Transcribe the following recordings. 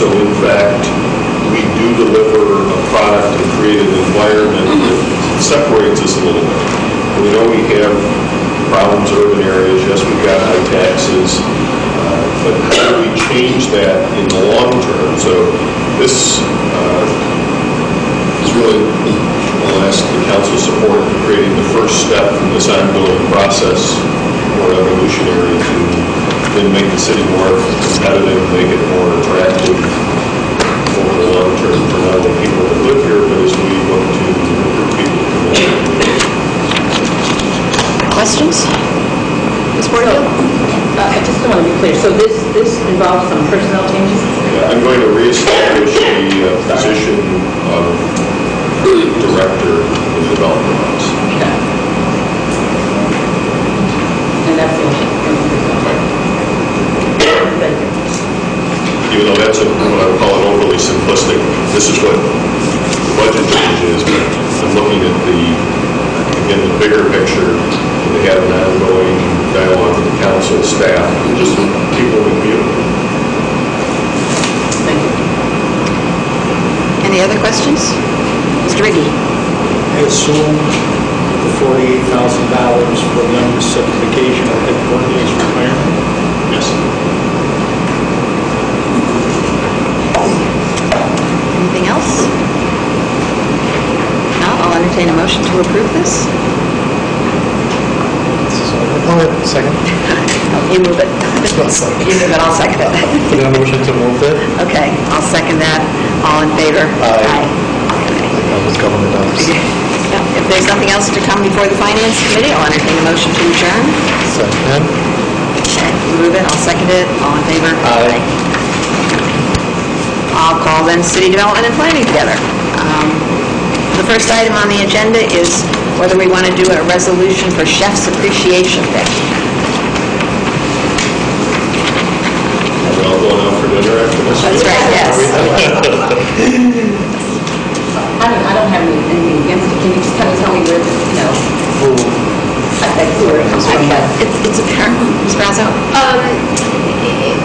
so in fact we do deliver a product and create an environment that separates us a little bit? We know we have problems, in urban areas, yes, we've got high taxes, uh, but how do we change that in the long term? So this uh, is really, I'll ask the council support in creating the first step in this ongoing process, more evolutionary, to then make the city more competitive, make it more attractive over the long term for not only people that live here, but as we look to recruit people to come in. Questions? Ms. Porterfield? Uh, I just want to be clear, so this, this involves some personnel changes? Yeah, I'm going to reestablish the uh, position of director in the development office. Okay. And that's the only Thank you. Even though that's a, what I would call an overly simplistic, this is what the budget change is, but I'm looking at the, again, the bigger picture, and they have an ongoing dialogue with the council, staff, and just people in the community. Thank you. Any other questions? Mr. Riggi? I assume the forty-eight thousand dollars for the certification of headquarters requirement? Yes. Anything else? No, I'll entertain a motion to approve this. Oh, second. Oh, You move it. You move it, I'll second it. Is there a motion to move it? Okay, I'll second that. All in favor? Aye. Okay. That was government. Yeah, If there's nothing else to come before the Finance Committee, I'll entertain a motion to adjourn. Second. Okay, you move it, I'll second it. All in favor? Aye. I'll call then City Development and Planning together. Um, The first item on the agenda is whether we want to do a resolution for Chef's Appreciation Day. Are we all going out for dinner after this? That's right, yes. I don't, I don't have any- anything against it, can you just kind of tell me where, you know, I think where it comes from, but It's it's apparent, Ms. Perazzo? Um, i-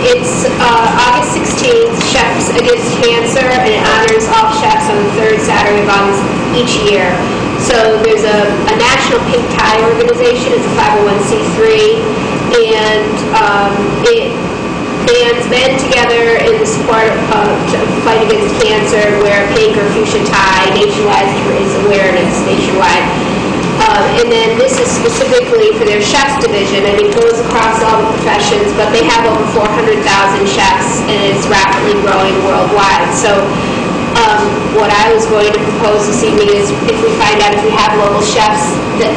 it's uh, August 16th, Chefs Against Cancer, and it honors all chefs on the third Saturday of August each year. So there's a, a national pink tie organization, it's a 501c3, and um, it bands men together in the support of fight against cancer, wear a pink or fuchsia tie nationwide to raise awareness nationwide. Um, and then this is specifically for their chefs division, and it goes across all the professions, but they have over 400,000 chefs, and it's rapidly growing worldwide. So um, what I was going to propose this evening is if we find out if we have local chefs that,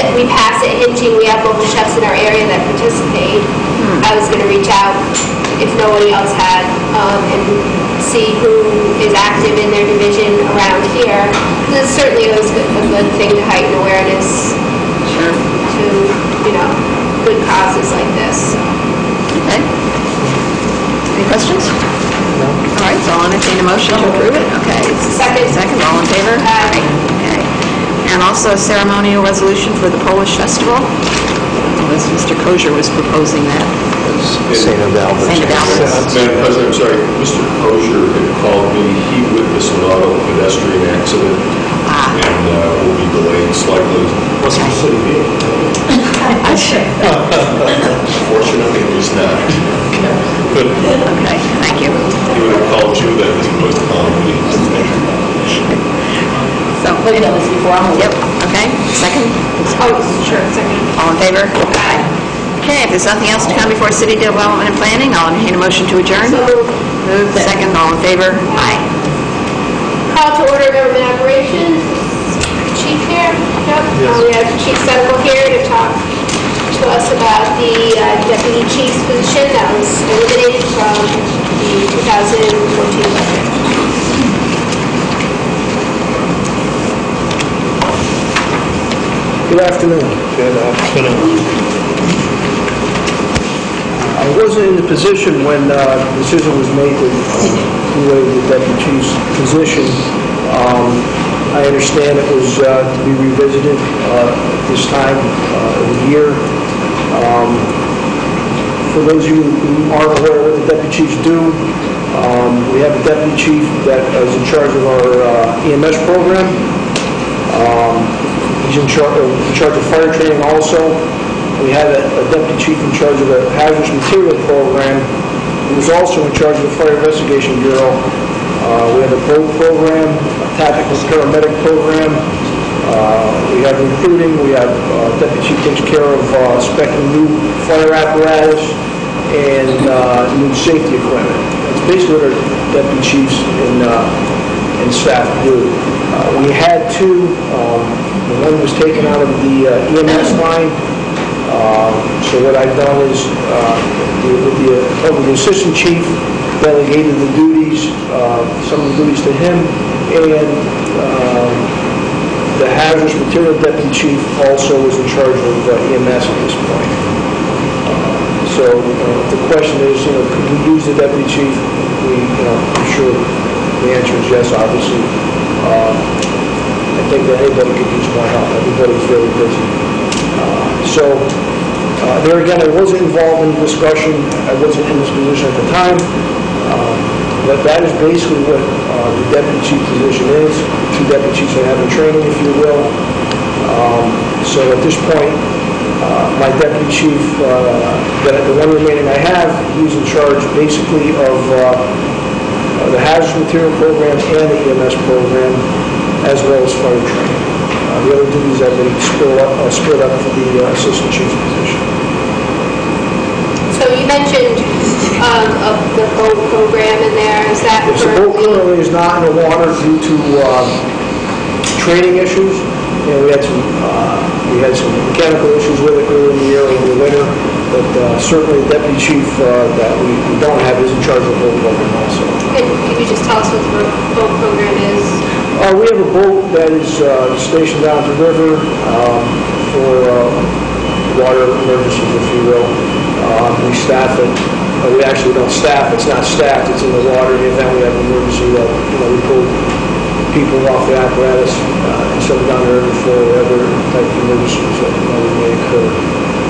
that we pass it hinting we have local chefs in our area that participate, I was going to reach out if nobody else had, um, and see who is active in their division around here. This certainly is a good thing to heighten awareness Sure. to, you know, good causes like this. Okay. Any questions? No. All right, so I'll entertain a motion to approve it. Okay. Second. Second, all in favor? Aye. Okay. And also a ceremonial resolution for the Polish Festival. Well, as Mr. Kosiur was proposing that. St. Adalbert's. St. Adalbert's. Madam President, I'm sorry, Mr. Kosiur had called me, he witnessed an auto pedestrian accident, Ah. and uh, will be delayed slightly. What's the city vehicle? Fortunately, it was not. Okay, thank you. He would have called you then as opposed to calling me. So, we've done this before, I'm yep, okay, second? Oh, sure, second. All in favor? Aye. Okay, if there's nothing else to come before City Development and Planning, I'll entertain a motion to adjourn. So moved. Moved, second, all in favor? Aye. Call to order government operations. Chief here? Yep. Uh, We have Chief Senecal here to talk to us about the uh, deputy chief's position that was eliminated from the 2014 budget. Good afternoon. Good afternoon. I wasn't in the position when uh, the decision was made to with the deputy chief's position. Um, I understand it was uh, to be revisited uh, this time uh, of the year. Um, For those of you who aren't aware of what the deputy chiefs do, um, we have a deputy chief that is in charge of our uh, EMS program. He's in charge, in charge of fire training also. We had a a deputy chief in charge of the hazardous material program. He was also in charge of the fire investigation bureau. Uh, We have a boat program, a tactical paramedic program. Uh, We have recruiting, we have, uh, deputy chief takes care of uh, new fire apparatus and uh, new safety equipment. That's basically what our deputy chiefs and uh, and staff do. Uh, We had two, um, the one was taken out of the uh, EMS line, Um, so what I've done is, uh, the- with the assistant chief, delegated the duties, uh, some of the duties to him, and um, the hazardous material deputy chief also is in charge of uh, EMS at this point. So uh, the question is, you know, could we use the deputy chief? We, you know, I'm sure the answer is yes, obviously. Think that anybody could use more help. Everybody's very busy. Uh, So uh, there again, I wasn't involved in the discussion. I wasn't in this position at the time. Um, But that is basically what uh, the deputy chief position is. Two deputy chiefs have in training, if you will. Um, So at this point, uh, my deputy chief, uh, the one remaining I have, he's in charge basically of uh, uh, the hazardous material program and the EMS program, as well as fire training. Uh, The other duties have been split up, uh, split up for the uh, assistant chief position. So you mentioned um, of the boat program in there, is that Yes, the boat currently? is not in the water due to um, training issues, and we had some, uh, we had some mechanical issues with it earlier in the year over the winter. But uh, certainly the deputy chief uh, that we we don't have is in charge of the boat program also. Can can you just tell us what the boat program is? Uh, We have a boat that is uh, stationed down the river um, for uh, water emergencies, if you will. Uh, We staff it, Uh, we actually don't staff, it's not staffed, it's in the water, in the event we have an emergency that, you know, we pull people off the apparatus uh, and send them down the river for whatever type of emergencies that you know, may occur.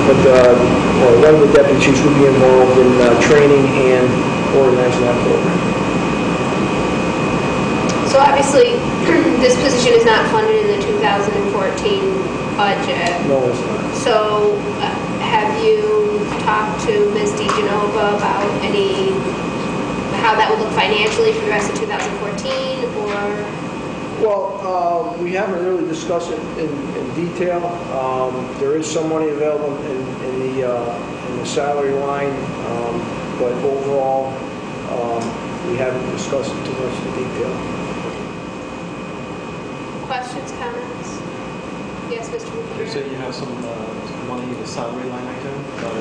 But uh, well, one of the deputy chiefs would be involved in uh, training and organizing that program. So obviously, this position is not funded in the 2014 budget. No, it's not. So uh, have you talked to Ms. DeGenova about any, how that would look financially for the rest of 2014, or? Well, uh, we haven't really discussed it in, in detail. Um, There is some money available in, in the, uh, in the salary line, um, but overall, um, we haven't discussed it too much in detail. Questions, comments? Yes, Mr. You Rubio? said you have some uh, money in the salary line item?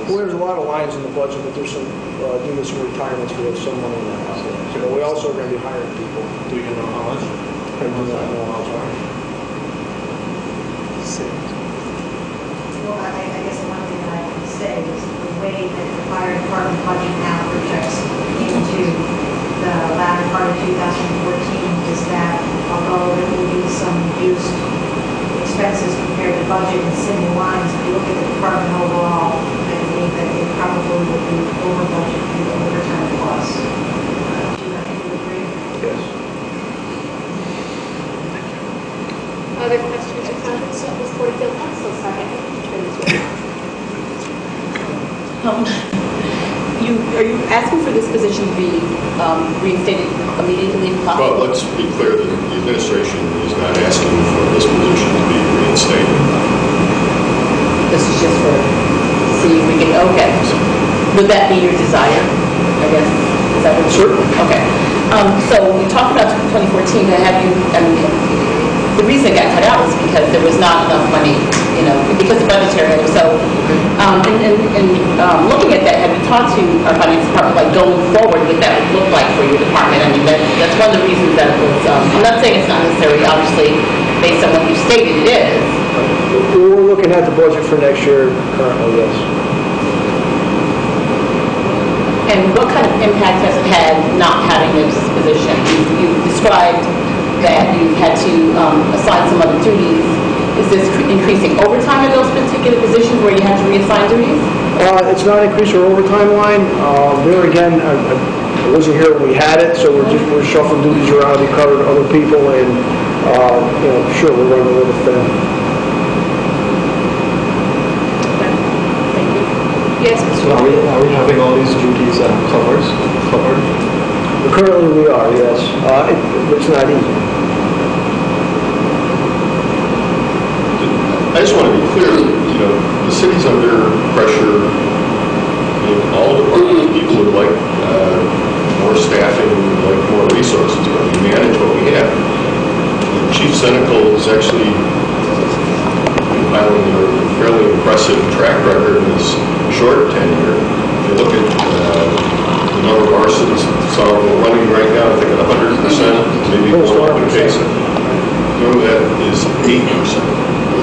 Well, there's a lot of lines in the budget, but there's some, uh, due to some retirements, we have some money in that. line. But we also are going to be hiring people. Do you know how much? I do not know how much. Well, I, I guess the one thing that I can say is the way that the fire department budget now projects into the latter part of 2014 is that although there will be some reduced expenses compared to budget and single lines, if you look at the department overall, I believe that it probably will be over budget due to overtime costs. Uh, Do you do you agree? Yes. Other questions or comments? Ms. Porterfield, I'm so sorry. I have to turn this way. Um, You, are you asking for this position to be um, reinstated immediately if Well, let's be clear that the administration is not asking for this position to be reinstated. This is just for, see if we can, okay. Would that be your desire, I guess? Is that what? Certainly. Okay. Um, So we talked about 2014, but have you, I mean, the reason it got cut out was because there was not enough money, you know, because of budgetary. So, um, and, and, and um, looking at that, have you talked to our finance department, like going forward, what that would look like for your department? I mean, that, that's one of the reasons that it was, um, I'm not saying it's not necessary, obviously, based on what you stated it is. We're looking at the budget for next year currently, yes. And what kind of impact has it had not having this position? You- You've described that you've had to um, assign some other duties. Is this increasing overtime in those particular positions where you have to reassign duties? Uh, It's not increased our overtime line. Uh, There again, I I wasn't here when we had it, so we're just, we're shuffling duties around to cover other people, and, uh, you know, sure, we're running a little thin. Thank you. Yes, Mr. So are we, are we having all these duties uh, covered, covered? Currently, we are, yes. Uh, it- It's not easy. I just want to be clear, you know, the city's under pressure, in all departments, people would like uh, more staffing, would like more resources, but we manage what we have. And Chief Senecal is actually compiling a fairly impressive track record in his short tenure. If you look at uh, the number of arsons, it's all running right now, I think at 100%, maybe more in case. Remember that is 8%.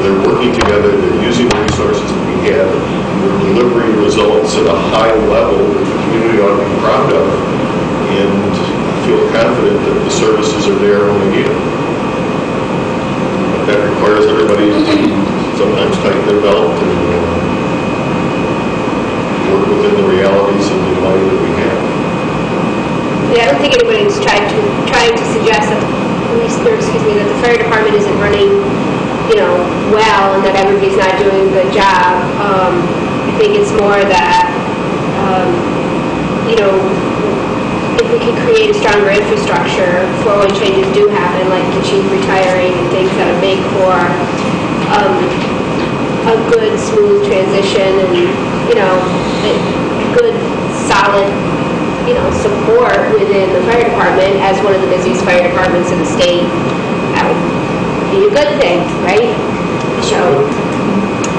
They're working together, they're using the resources that we have, and they're delivering results at a high level that the community ought to be proud of, and feel confident that the services are there when we need them. That requires everybody to sometimes tighten their belt and work within the realities of the money that we have. Yeah, I don't think anybody's trying to, trying to suggest that the police, or excuse me, that the fire department isn't running, you know, well, and that everybody's not doing a good job. Um, I think it's more that, um, you know, if we could create a stronger infrastructure for when changes do happen, like the chief retiring and things that would make for, um, a good, smooth transition and, you know, good, solid you know, support within the fire department as one of the busiest fire departments in the state, that would be a good thing, right? So,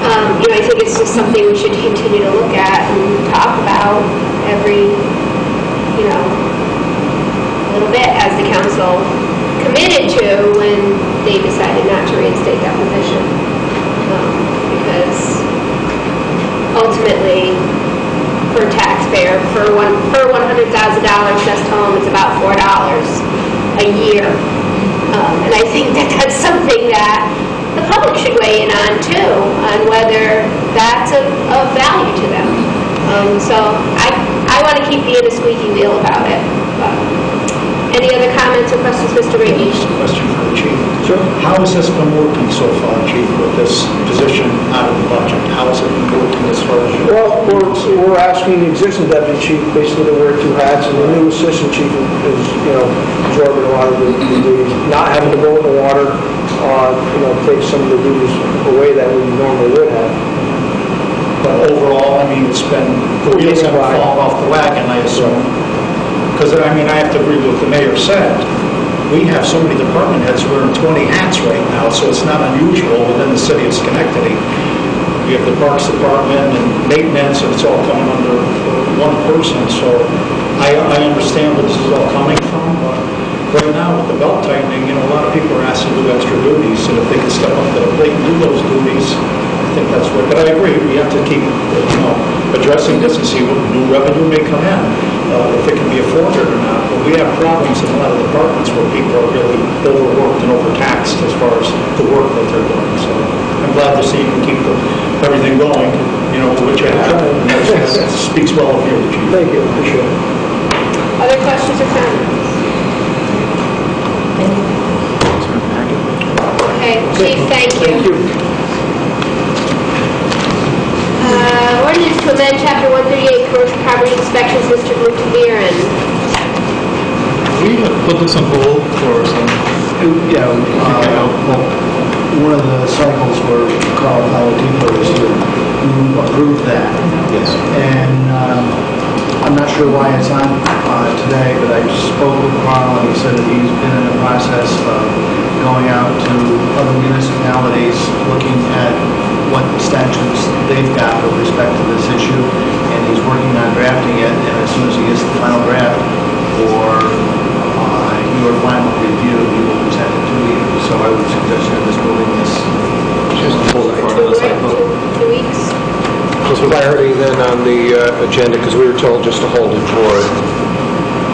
Um, You know, I think it's just something we should continue to look at and talk about every, you know, little bit as the council committed to when they decided not to reinstate that position. Um, Because ultimately, for a taxpayer, for one, per $100,000 just home, it's about $4 a year. Um, And I think that that's something that the public should weigh in on too, on whether that's of, of value to them. Um, So I, I want to keep being a squeaky wheel about it. But Any other comments or questions, Mr. Brady? Question. Sure. How has this been working so far, chief, with this position out of the budget? How has it been working as far as your... Well, we're, we're asking the existing deputy chief basically to wear two hats, and the new assistant chief is, you know, absorbing a lot of the the duties, not having to go in the water, uh, you know, take some of the duties away that we normally would have. But overall, I mean, it's been, the wheels haven't fallen off the wagon, I assume. Because, I mean, I have to agree with what the mayor said. We have so many department heads wearing 20 hats right now, so it's not unusual within the city of Schenectady. We have the Parks Department and maintenance, and it's all coming under one person, so I, I understand where this is all coming from, but right now with the belt tightening, you know, a lot of people are asked to do extra duties, and if they can step up to the plate and do those duties, I think that's what, but I agree, we have to keep, you know, addressing this and see what new revenue may come in, uh, if it can be afforded or not. But we have problems in a lot of departments where people are really overworked and overtaxed as far as the work that they're doing. So I'm glad to see you can keep the- everything going, you know, what you have. And that's- That speaks well of you, Chief. Thank you, appreciate it. Other questions or comments? Okay, Chief, thank you. Thank you. Uh, Ordinance to amend Chapter 138 commercial property inspections, Mr. Mootooveren. We have put this on hold for some, Yeah, uh, well, one of the cycles were called Alativa this year. You approved that. yes. And um, I'm not sure why it's on uh, today, but I spoke with Carl, and he said that he's been in the process of going out to other municipalities, looking at what statutes they've got with respect to this issue, and he's working on drafting it, and as soon as he gets the final draft for uh, your final review, you will present it to you. So I would suggest you're just moving this Just hold it for Two another cycle. two weeks? Just clarity then on the uh, agenda, because we were told just to hold it for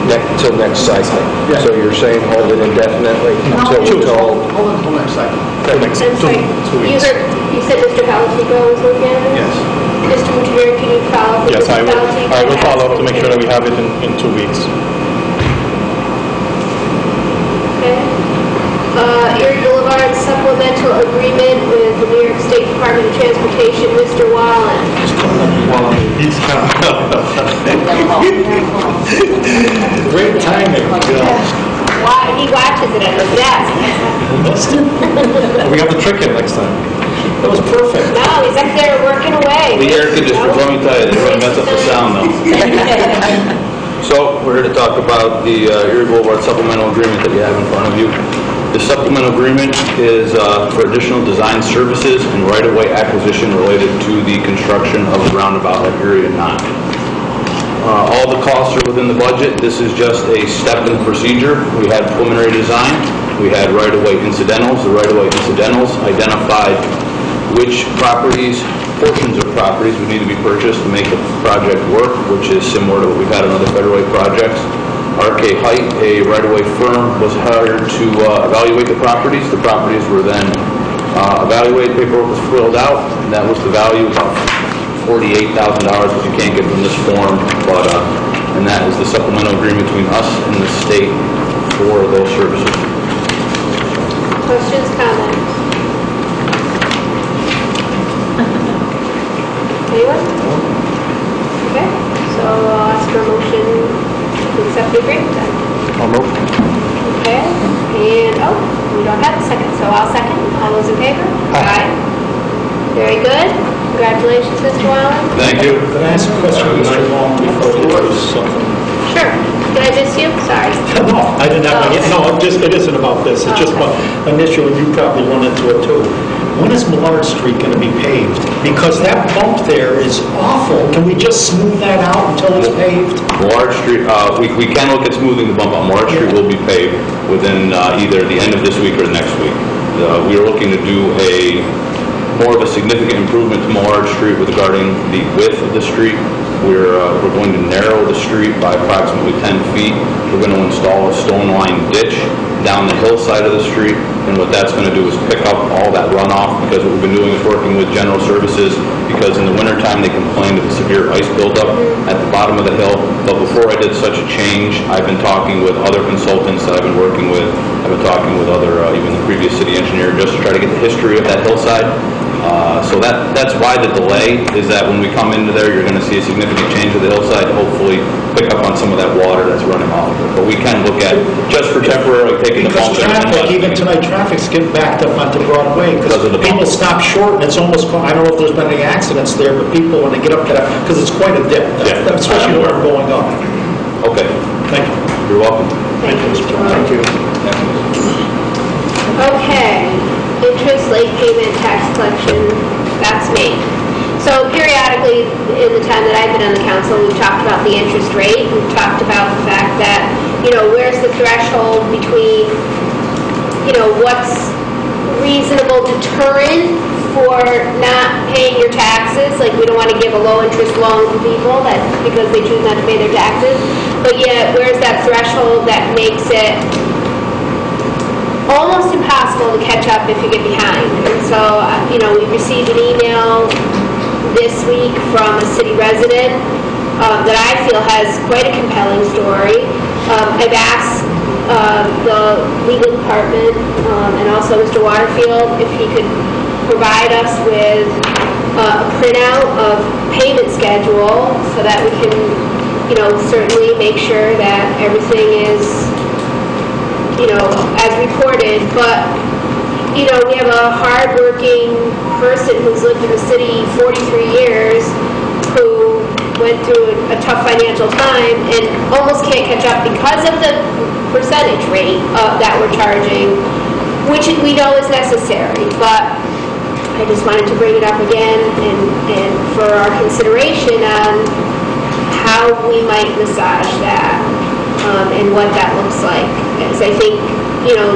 next, till next cycle. Yeah. So you're saying hold it indefinitely until we're told? Hold it until next cycle. That makes I'm sorry, you heard, you said Mr. Falotico was looking at it? Yes. Mr. Mootooveren, can you follow up with Yes, Mr. I will, Falotico? I will follow up to make sure that we have it in, in two weeks. Okay. Uh, Erie Boulevard supplemental agreement with the New York State Department of Transportation, Mr. Wallin. He's Great timing, Bill. Why, he watches it at his desk. We have to trick him next time. That was perfect. No, he's up there working away. The air conditioners, let me tell you, they really mess up the sound though. So, we're here to talk about the uh, Erie Boulevard supplemental agreement that you have in front of you. The supplemental agreement is uh, for additional design services and right-of-way acquisition related to the construction of the roundabout at and Knott. Uh, All the costs are within the budget. This is just a step in the procedure. We had preliminary design, we had right-of-way incidentals. The right-of-way incidentals identified which properties, portions of properties would need to be purchased to make the project work, which is similar to what we've had on other federal way projects. RK Hite, a right-of-way firm, was hired to uh, evaluate the properties. The properties were then uh, evaluated, paperwork was filled out, and that was the value, about $48,000, which you can't get from this form, but, uh, and that is the supplemental agreement between us and the state for those services. Questions, comments? Anyone? Okay, so I'll ask for a motion to accept the agreement then. I'll move. Okay, and, oh, we don't have a second, so I'll second. All those in favor? Aye. Very good. Congratulations, Mr. Wallin. Thank you. Can I ask a question, Mr. Long, before you do something? Sure. Did I miss you? Sorry. No, I didn't have, any- oh. no, it just, it isn't about this, it's just about an issue, and you probably run into it too. When is Millard Street gonna be paved? Because that bump there is awful, can we just smooth that out until it's paved? Large Street, uh, we we can look at smoothing the bump out. Large Street will be paved within uh, either the end of this week or next week. Uh, We are looking to do a, more of a significant improvement to Millard Street with regarding the width of the street. We're, uh, we're going to narrow the street by approximately 10 feet. We're going to install a stone line ditch down the hillside of the street, and what that's going to do is pick up all that runoff, because what we've been doing is working with general services, because in the wintertime, they complained of the severe ice buildup at the bottom of the hill. But before I did such a change, I've been talking with other consultants that I've been working with. I've been talking with other, uh, even the previous city engineer, just to try to get the history of that hillside. Uh, So that, that's why the delay, is that when we come into there, you're going to see a significant change of the hillside, to hopefully pick up on some of that water that's running off of it. But we can look at, just for temporarily taking the Because bump. in and traffic, even investing. tonight, traffic's getting backed up onto Broadway, Because of the people bump. stop short, and it's almost, I don't know if there's been any accidents there, but people, when they get up to that, because it's quite a dip, Yeah. especially where I'm going up. Okay, Thank you. you're welcome. Thank you, Mr. Moore. Thank you. Okay, interest late payment tax collection, that's me. So periodically, in the time that I've been on the council, we've talked about the interest rate, we've talked about the fact that, you know, where's the threshold between, you know, what's reasonable deterrent for not paying your taxes, like, we don't want to give a low-interest loan to people that, because they choose not to pay their taxes, but yet, where's that threshold that makes it almost impossible to catch up if you get behind. And so, uh, you know, we received an email this week from a city resident um, that I feel has quite a compelling story. Um, I've asked uh, the legal department um, and also Mr. Waterfield if he could provide us with uh, a printout of payment schedule so that we can, you know, certainly make sure that everything is you know, as reported, but, you know, we have a hardworking person who's lived in the city 43 years, who went through a tough financial time and almost can't catch up because of the percentage rate uh, that we're charging, which we know is necessary, but I just wanted to bring it up again and, and for our consideration on how we might massage that um, and what that looks like. Because I think, you know,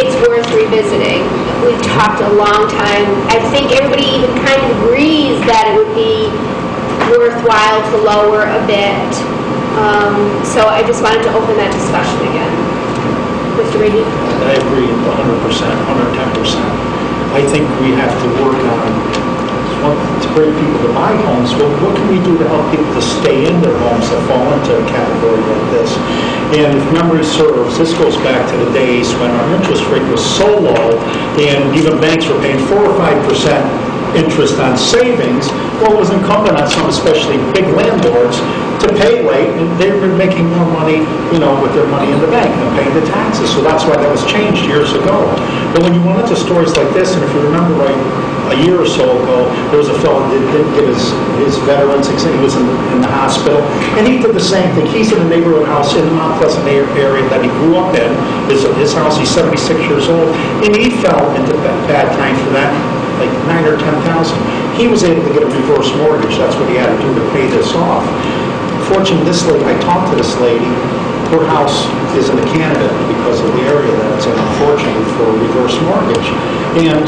it's worth revisiting. We've talked a long time. I think everybody even kind of agrees that it would be worthwhile to lower a bit. Um, So I just wanted to open that discussion again. Mr. Riggi? I agree hundred percent, hundred ten percent. I think we have to work on, one- to bring people to buy homes, what can we do to help people to stay in their homes that fall into a category like this? And if memory serves, this goes back to the days when our interest rate was so low, and even banks were paying four or five percent interest on savings, well, it was incumbent on some, especially big landlords, to pay late, and they were making more money, you know, with their money in the bank than paying the taxes. So that's why that was changed years ago. But when you run into stories like this, and if you remember right, a year or so ago, there was a fellow that didn't get his, his veterans, he was in, in the hospital, and he did the same thing. He's in a neighborhood house in the Mount Pleasant area that he grew up in, his, his house, he's 76 years old, and he fell into ba- bad time for that, like nine or 10,000. He was able to get a reverse mortgage, that's what he had to do to pay this off. Fortunately, this lady, I talked to this lady, her house is in a candidate because of the area that it's in, for a reverse mortgage. And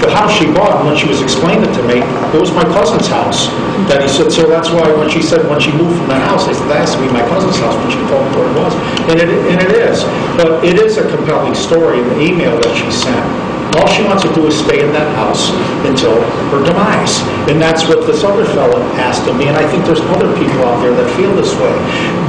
the house she bought, when she was explaining it to me, it was my cousin's house. That he said, so that's why when she said, when she moved from that house, I said, that has to be my cousin's house, when she told me where it was. And it, and it is. But it is a compelling story in the email that she sent. All she wants to do is stay in that house until her demise. And that's what this other fellow asked of me, and I think there's other people out there that feel this way.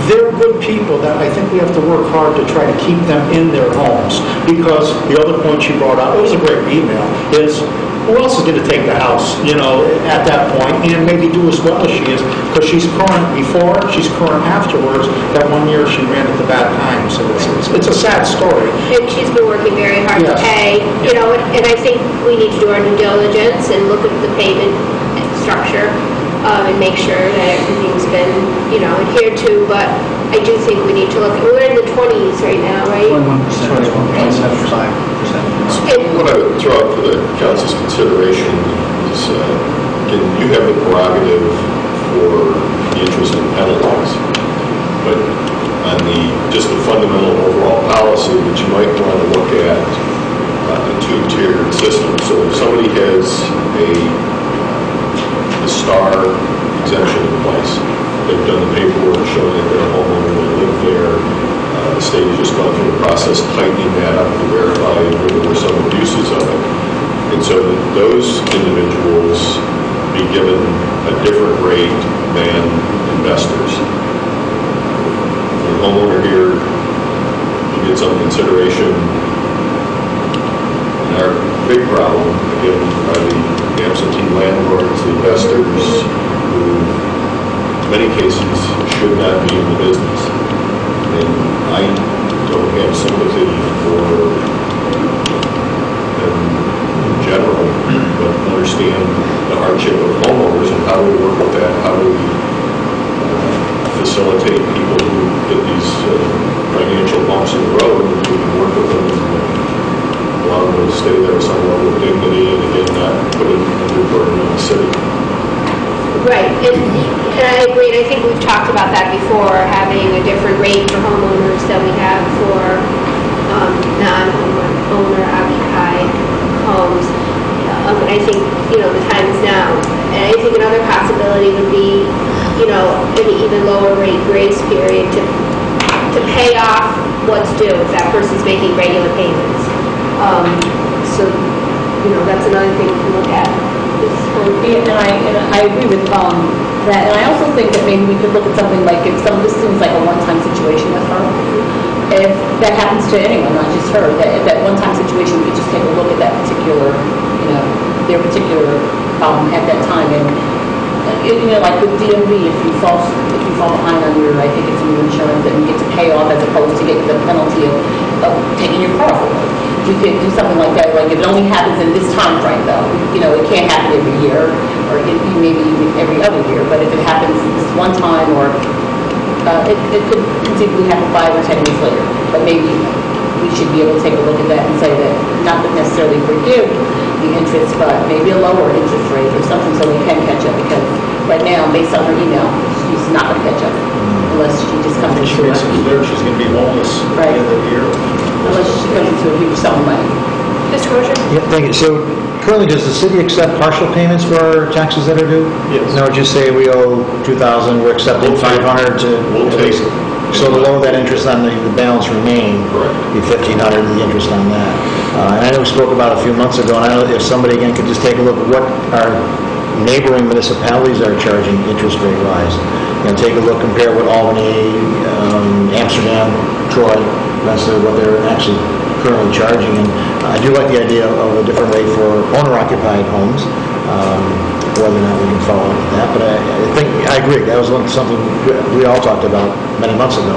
They're good people that I think we have to work hard to try to keep them in their homes. Because the other point she brought up, it was a great email, is who else is going to take the house, you know, at that point, and maybe do as well as she is? Because she's current before, she's current afterwards. That one year she ran into bad times, so it's, it's- it's a sad story. And she's been working very hard to pay, you know, and and I think we need to do our due diligence and look at the payment structure um, and make sure that everything's been, you know, adhered to, but I do think we need to look, we're in the 20s right now, right? 21%, 21.75%. And- What I would throw out for the council's consideration is, uh, again, you have the prerogative for the interest in penalties, but on the, just the fundamental overall policy that you might want to look at uh, a two-tiered system. So if somebody has a, a star exemption in place, they've done the paperwork showing that they're a homeowner, they live there, uh, the state has just gone through the process tightening that up to verify whether there were some abuses of it. And so that those individuals be given a different rate than investors. A homeowner here, you get some consideration. And our big problem, again, are the absentee landlords, the investors, who in many cases should not be in the business. And I don't have sympathy for them in general, but understand the hardship of homeowners and how do we work with that, how do we uh, facilitate people who get these uh, financial bumps in the road, and we can work with them and allow them to stay there some level of dignity and again, not put under burden on the city. Right, and, and I agree, and I think we've talked about that before, having a different rate for homeowners than we have for, um, non-owner occupied homes. Um, and I think, you know, the time is now. And I think another possibility would be, you know, an even lower rate grace period to, to pay off what's due if that person's making regular payments. Um, so, you know, that's another thing to look at. And I, and I agree with, um, that, and I also think that maybe we could look at something like, if some, this seems like a one-time situation with her, if that happens to anyone, not just her, that, that one-time situation, we could just take a look at that particular, you know, their particular problem at that time, know, like with DMV, if you fall, if you fall behind on your, I think it's your insurance, then you get to pay off as opposed to getting the penalty of, of taking your car away. You could do something like that, like if it only happens in this time frame though, you know, it can't happen every year, or it, maybe even every other year, but if it happens this one time, or, uh, it, it could conceivably happen five or 10 years later, but maybe we should be able to take a look at that and say that, not necessarily forgive the interest, but maybe a lower interest rate or something so we can catch up, because right now, based on her email, she's not gonna catch up unless she just comes She into makes it, it clear she's going to be homeless at the end of the year. unless she comes into a huge sum of money. Mr. Mosher? Yeah, thank you. So currently, does the city accept partial payments for our taxes that are due? Yes. No, just say we owe 2,000, we're accepting We'll 500 to... we'll take- least- So the lower that interest on the the balance remain. Correct. Be 1,500, the interest on that. Uh, And I know we spoke about a few months ago, and I don't know if somebody again could just take a look at what our neighboring municipalities are charging interest rate wise. And take a look, compare what Albany, um, Amsterdam, Troy, that's uh, what they're actually currently charging. And I do like the idea of a different rate for owner-occupied homes, um, whether or not we can follow up with that. But I I think, I agree, that was something we all talked about many months ago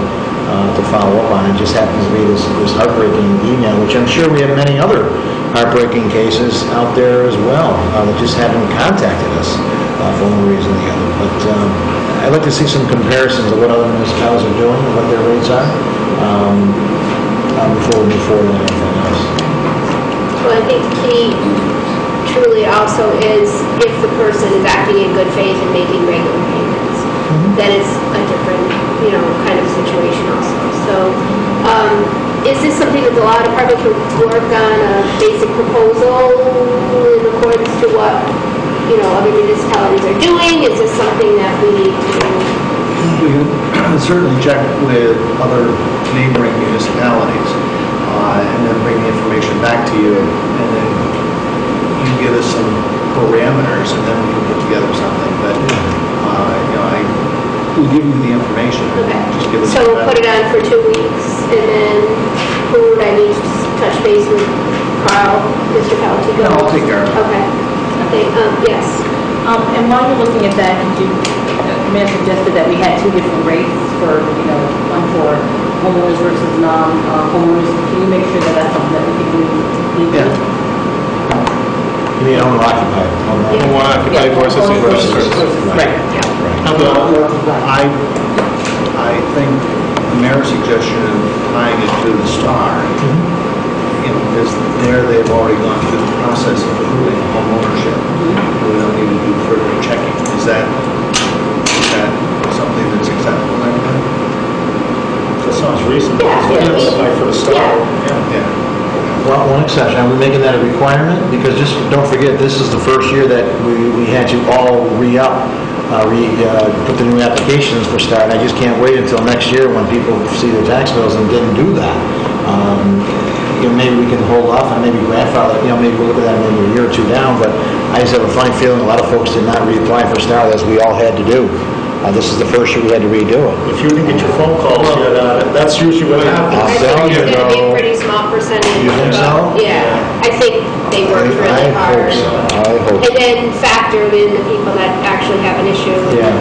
uh, to follow up on. It just happens to be this this heartbreaking email, which I'm sure we have many other heartbreaking cases out there as well uh, that just haven't contacted us uh, for one reason or the other. But um, I'd like to see some comparisons of what other municipalities are doing and what their rates are um, uh, before we move forward with anything else. Well, I think key truly also is if the person is acting in good faith and making regular payments, then it's a different, you know, kind of situation also. So, um, is this something that the law department can work on a basic proposal in accordance to what, you know, other municipalities are doing? Is this something that we need to, We can certainly check with other neighboring municipalities, uh, and then bring the information back to you, and then you give us some parameters, and then we can put together something, but, uh, you know, I, we'll give you the information. okay. Just give us. So we'll put it on for two weeks and then who would I need to touch base with? Carl, Mr. Falotico? No, I'll take care of it. Okay. Okay, um, yes. Um, and while you're looking at that, did you, uh, Mayor suggested that we had two different rates for, you know, one for homeowners versus non-homeowners. Can you make sure that that's something that we can do? Yeah. You mean owner occupied? Home occupied versus investor. Right. How about, I, I think the mayor's suggestion of tying it to the star, mm-hmm. you know, because there they've already gone through the process of approving home ownership. We don't need to do further checking. Is that, is that something that's acceptable that sounds reasonable. Yeah, yeah. Apply for the star. Well, one exception, are we making that a requirement? Because just, don't forget, this is the first year that we, we had to all re-up, uh, re, uh, put the new applications for STAR, and I just can't wait until next year when people see their tax bills and didn't do that. Um, You know, maybe we can hold off and maybe grandfather, you know, maybe we'll look at that maybe a year or two down, but I just have a funny feeling a lot of folks did not reapply for STAR as we all had to do. Uh, this is the first year we had to redo it. If you didn't get your phone calls yet, uh, that's usually what I'm happens. I think it's gonna be a pretty small percentage. You think but- so? Yeah, I think they worked I really hope hard. so, I hope. And then factor in the people that actually have an issue. Yeah.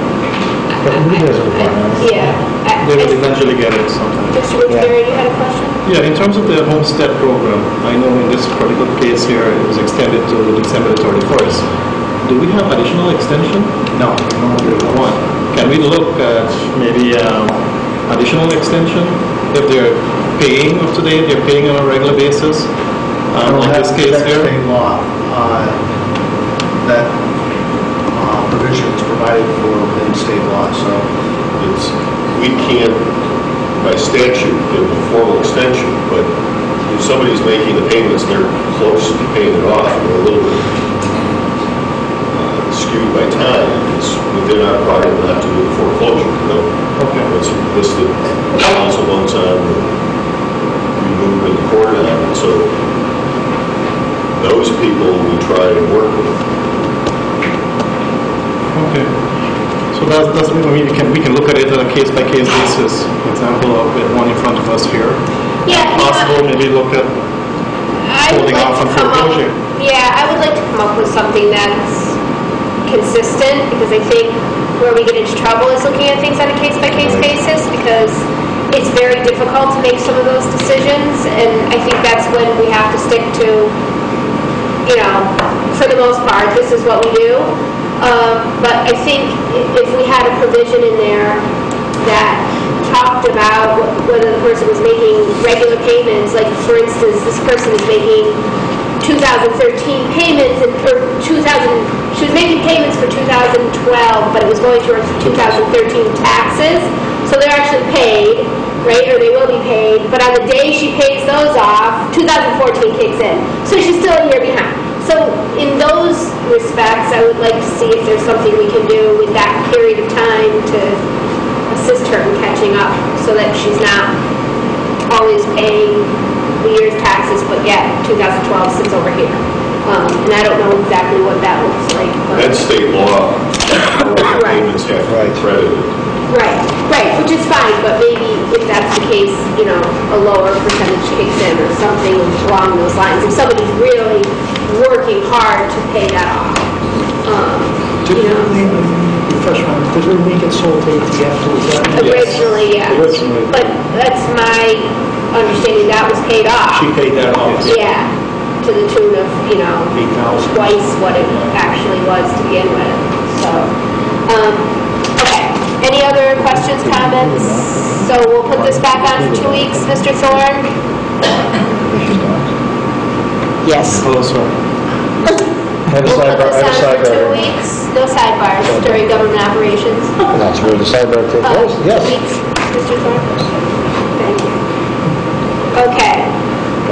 But who does it require? Yeah. I- They will I- eventually get it sometime. Mr. Rutherford, you had a question? Yeah, in terms of the homestead program, I know in this particular case here, it was extended to December 31st. Do we have additional extension? No, no. One, can we look at maybe um, additional extension? If they're paying up to date, they're paying on a regular basis? Um, Well, Like this case that's here? state law. Uh, That uh, provision is provided for within state law, so It's, we can't, by statute, give a formal extension, but if somebody's making the payments, they're close to paying it off, and they're a little bit skewed by time, it's within our prerogative not to do the foreclosure, you know? Okay. It's listed, council votes on, we move in court on, it, so those people we try to work with. Okay. So that's, that's, I mean, we can, we can look at it on a case-by-case basis. Example of the one in front of us here. Yeah. you know, Possible, maybe look at I holding like off on foreclosure. Yeah, I would like to come up with something that's consistent, because I think where we get into trouble is looking at things on a case-by-case basis, because it's very difficult to make some of those decisions, and I think that's when we have to stick to, you know, for the most part, this is what we do. Um, But I think if we had a provision in there that talked about whether the person was making regular payments, like, for instance, this person is making 2013 payments, and, or 2000, she was making payments for 2012, but it was going towards 2013 taxes, so they're actually paid, right, or they will be paid, but on the day she pays those off, 2014 kicks in, so she's still a year behind. So in those respects, I would like to see if there's something we can do with that period of time to assist her in catching up, so that she's not always paying the year's taxes, but yet 2012 sits over here. Um, And I don't know exactly what that looks like, state law, payments have to be credited. Right, right, which is fine, but maybe if that's the case, you know, a lower percentage kicks in or something along those lines. If somebody's really working hard to pay that off, um, you know. Refresh my, did we make it so late to get to that? Originally, yes. Originally. But that's my understanding, that was paid off. She paid that off. Yeah, to the tune of, you know, twice what it actually was to begin with, so. um, Okay, any other questions, comments? So we'll put this back on for two weeks, Mr. Thorne? Yes. Hello, sir. Have a We'll put sidebar, this on for two weeks, no sidebars during government operations. That's where the sidebar takes place, yes. Weeks, Mr. Thorne? Thank you. Okay,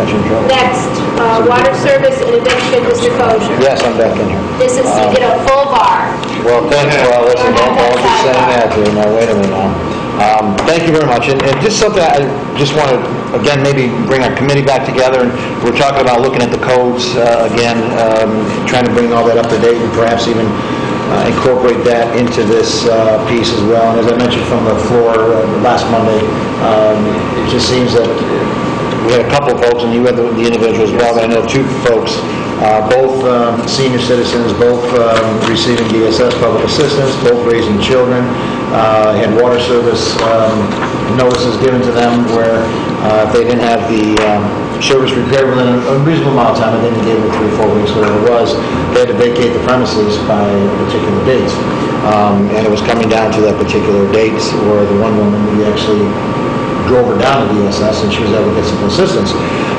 You in trouble. next, uh, water service and eviction, Mr. Kosiur. Yes, I'm back in here. This is, you get a full bar. Well, thanks, well, listen, don't, don't be saying that to me, now, wait a minute now. Um, Thank you very much, and and just something, I just want to, again, maybe bring our committee back together, and we're talking about looking at the codes uh, again, um, trying to bring all that up to date, and perhaps even uh, incorporate that into this uh, piece as well. And as I mentioned from the floor uh, last Monday, um, it just seems that we had a couple of folks, and you had the the individual as well, I know two folks, uh, both um, senior citizens, both um, receiving DSS public assistance, both raising children, uh, had water service um, notices given to them where uh, if they didn't have the um, service repaired within a reasonable amount of time, I think they gave it three, or four weeks, whatever it was, they had to vacate the premises by a particular date. Um, And it was coming down to that particular date where the one woman, we actually drove her down to DSS, and she was able to get some assistance.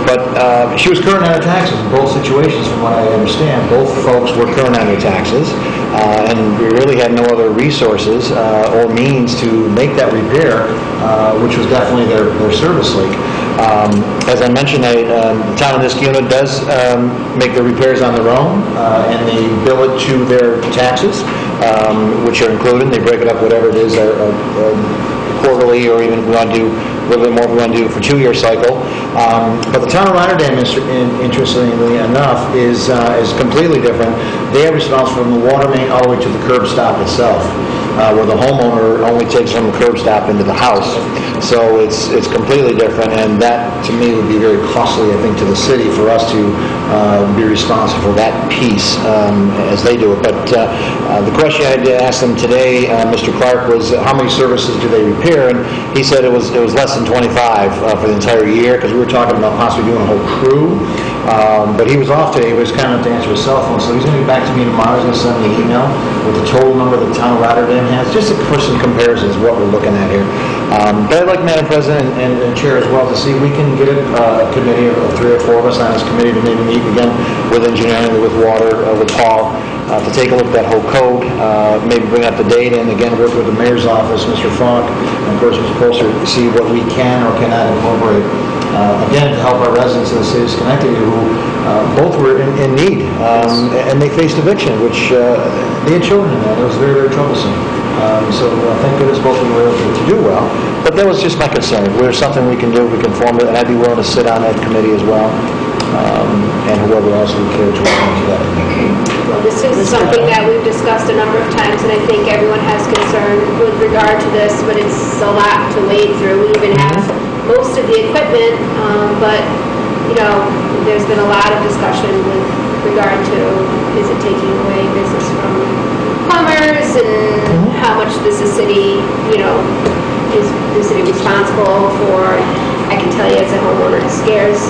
But uh, she was current on her taxes in both situations, from what I understand. Both folks were current on their taxes, uh, and we really had no other resources uh, or means to make that repair, uh, which was definitely their, their service leak. Um, As I mentioned, I, um, the town of Niskayuna does um, make the repairs on their own, uh, and they bill it to their taxes, um, which are included. They break it up, whatever it is, uh, um, quarterly, or even if we want to do little bit more, we want to do for two-year cycle. Um, But the town of Rotterdam, interestingly enough, is, uh, is completely different. They are responsible from the water main all the way to the curb stop itself, uh, where the homeowner only takes from the curb stop into the house. So it's, it's completely different, and that, to me, would be very costly, I think, to the city for us to uh, be responsible for that piece um, as they do it. But uh, uh, the question I to ask them today, uh, Mr. Clark, was how many services do they repair? And he said it was, it was less than 25 uh, for the entire year, because we were talking about possibly doing a whole crew. Um, But he was off today, he was kind enough to answer his cell phone, so he's going to be back to me tomorrow, he's going to send me an email with the total number the town of Rotterdam has, just for some comparisons, what we're looking at here. Um, But I'd like, Madam President and and Chair as well, to see we can get a uh, committee of of three or four of us on this committee to maybe meet again with engineering, with water, uh, with Paul, uh, to take a look at that whole code, uh, maybe bring up the data, and again, work with the mayor's office, Mr. Funk, and of course, Mr. Polster, to see what we can or cannot incorporate, uh, again, to help our residents in the city of Schenectady who uh, both were in in need, um, and they faced eviction, which uh, they had children in that, it was very, very troublesome. Um, So uh, thank goodness both of them were able to do well, but that was just my concern. If there's something we can do, we can form it, and I'd be willing to sit on that committee as well, um, and whoever else would care to attend to that. Well, this is something that we've discussed a number of times, and I think everyone has concern with regard to this, but it's a lot to wade through. We even have most of the equipment, um, but, you know, there's been a lot of discussion with regard to, is it taking away business from plumbers, and how much does the city, you know, is the city responsible for? I can tell you as a homeowner, it scares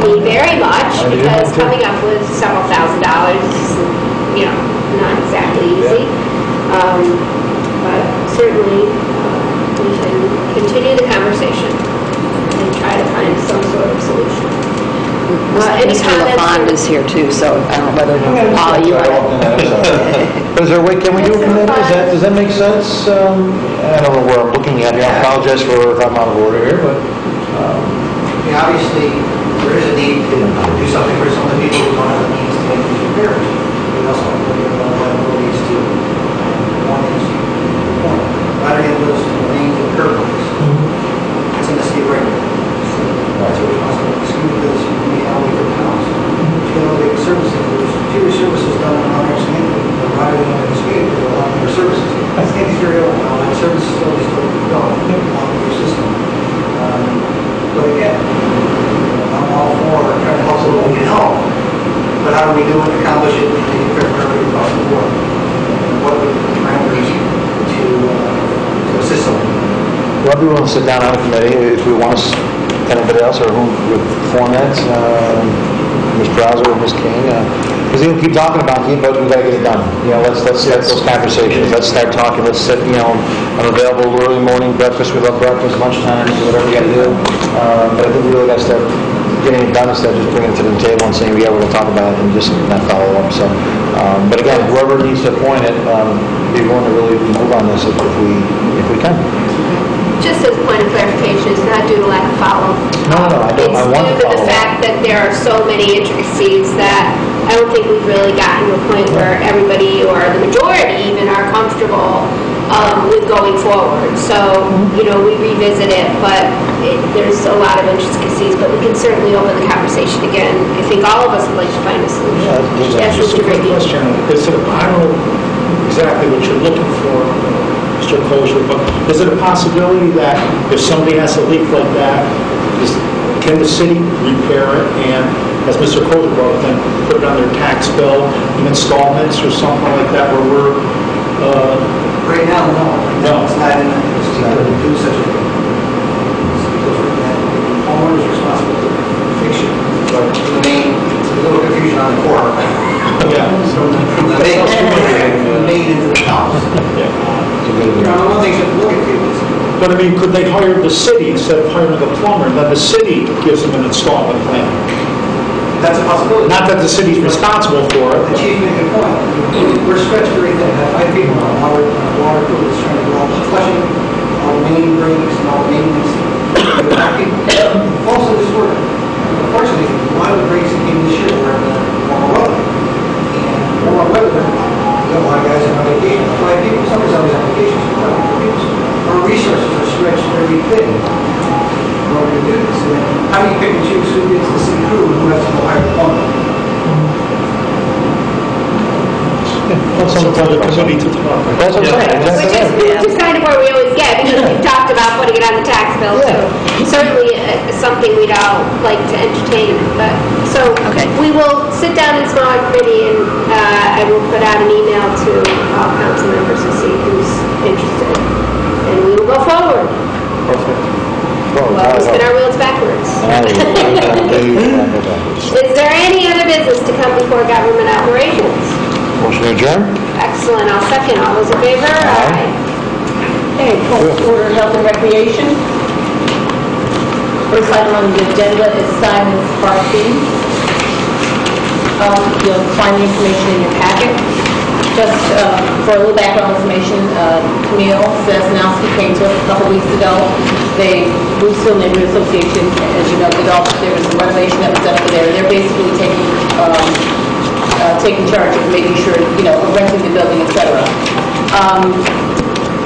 me very much, I because coming up with several thousand dollars is, you know, not exactly easy. Um, But certainly, we can continue the conversation and try to find some sort of solution. Uh, Any Mr. comments? LaFond is here too, so I don't know whether, Paul, you are... Is there a way, can we do a committee? Does that, does that make sense? Um, I don't know where I'm looking at here. I apologize for if I'm out of order here, but, mean, obviously, there is a need to do something for some of the people who don't have the means to make these repairs. We also have abilities to, one is, one, Rotterdam lives in the lanes of curb lines. It's in the state right now. That's a responsibility. School does, we alley for towns. You know, they service, there's fewer services done on our state, than Rotterdam and Skate, there's a lot more services. I think it's very, old now, and services still, still go on your system. Um, But again, I'm all for trying to help so we can help, but how do we do it, accomplish it, and take fair everybody across the board? And What are the parameters to, uh, to assist someone? well, be to sit down on a committee if we want to, anybody else, or who would form that, um, Ms. Perazzo or Ms. King, because he'll keep talking about it, but we gotta get it done. You know, let's, let's start those conversations, let's start talking, let's sit, you know, I'm available early morning, breakfast, we love breakfast, lunchtime, whatever we gotta do. Um, But I think we really gotta start getting it done instead of just bringing it to the table and saying, yeah, we're gonna talk about it and just not follow up, so. um, But again, whoever needs to appoint it, um, be willing to really move on this if if we, if we can. Just as a point of clarification, it's not due to lack of follow-up. No, no, I don't, I want It's due to follow the fact that there are so many intricacies that I don't think we've really gotten to a point where everybody, or the majority even, are comfortable um, with going forward. So, you know, we revisit it, but it- there's a lot of intricacies, but we can certainly open the conversation again. I think all of us would like to find a solution. Yeah, That's Just a great question, is it, don't know exactly what you're looking for, extra closure, but is it a possibility that if somebody has a leak like that, is, can the city repair it and, as Mr. Kohler brought then put it on their tax bill in installments or something like that where we're... Uh, right now, no. No. It's not in the... It's do such a thing. Homeowner's responsible for fiction. But the main, a little confusion on the core. Yeah. So, the main, the main is the house. Yeah to mean, could they hire the city instead of hiring a plumber, and then the city gives them an installment plan? That's a possibility. Not that the city's responsible for it. The chief made a point. We're stretched very thin. I have five people on water, uh, water that's trying to do all the flushing, all the main breaks and all the maintenance. We have five people. Also, this work, unfortunately, a lot of the breaks came this year were in the you know, a lot of guys are on vacation. Five people, somebody's always on vacation, so five people. Our resources are stretched very thin in order to do this. And uh, how do you pick and choose who gets the city crew and who has to go hire the plumber? That's on the committee to talk. That's what I'm saying. That's Which is, what which is kind of where we always get, because we've talked about putting it on the tax bill, so certainly uh, something we'd all like to entertain, but, so, Okay. we will sit down in small committee, and uh, I will put out an email to all council members to see who's interested, and we will go forward. Perfect. Well, we spin our wheels backwards. Is there any other business to come before government operations? Motion adjourned? Excellent, I'll second, all those in favor? Aye. Okay, call to order health and recreation. First item on the agenda is Steinmetz Park fee. Um, You'll find the information in your packet. Just uh, for a little background information, uh, Camille Sesnowski came to us a couple weeks ago. They, Hill Neighborhood Association, as you know, did all, there was a renovation that was done over there. They're basically taking um, uh, taking charge of making sure, you know, renting the building, et cetera. Um,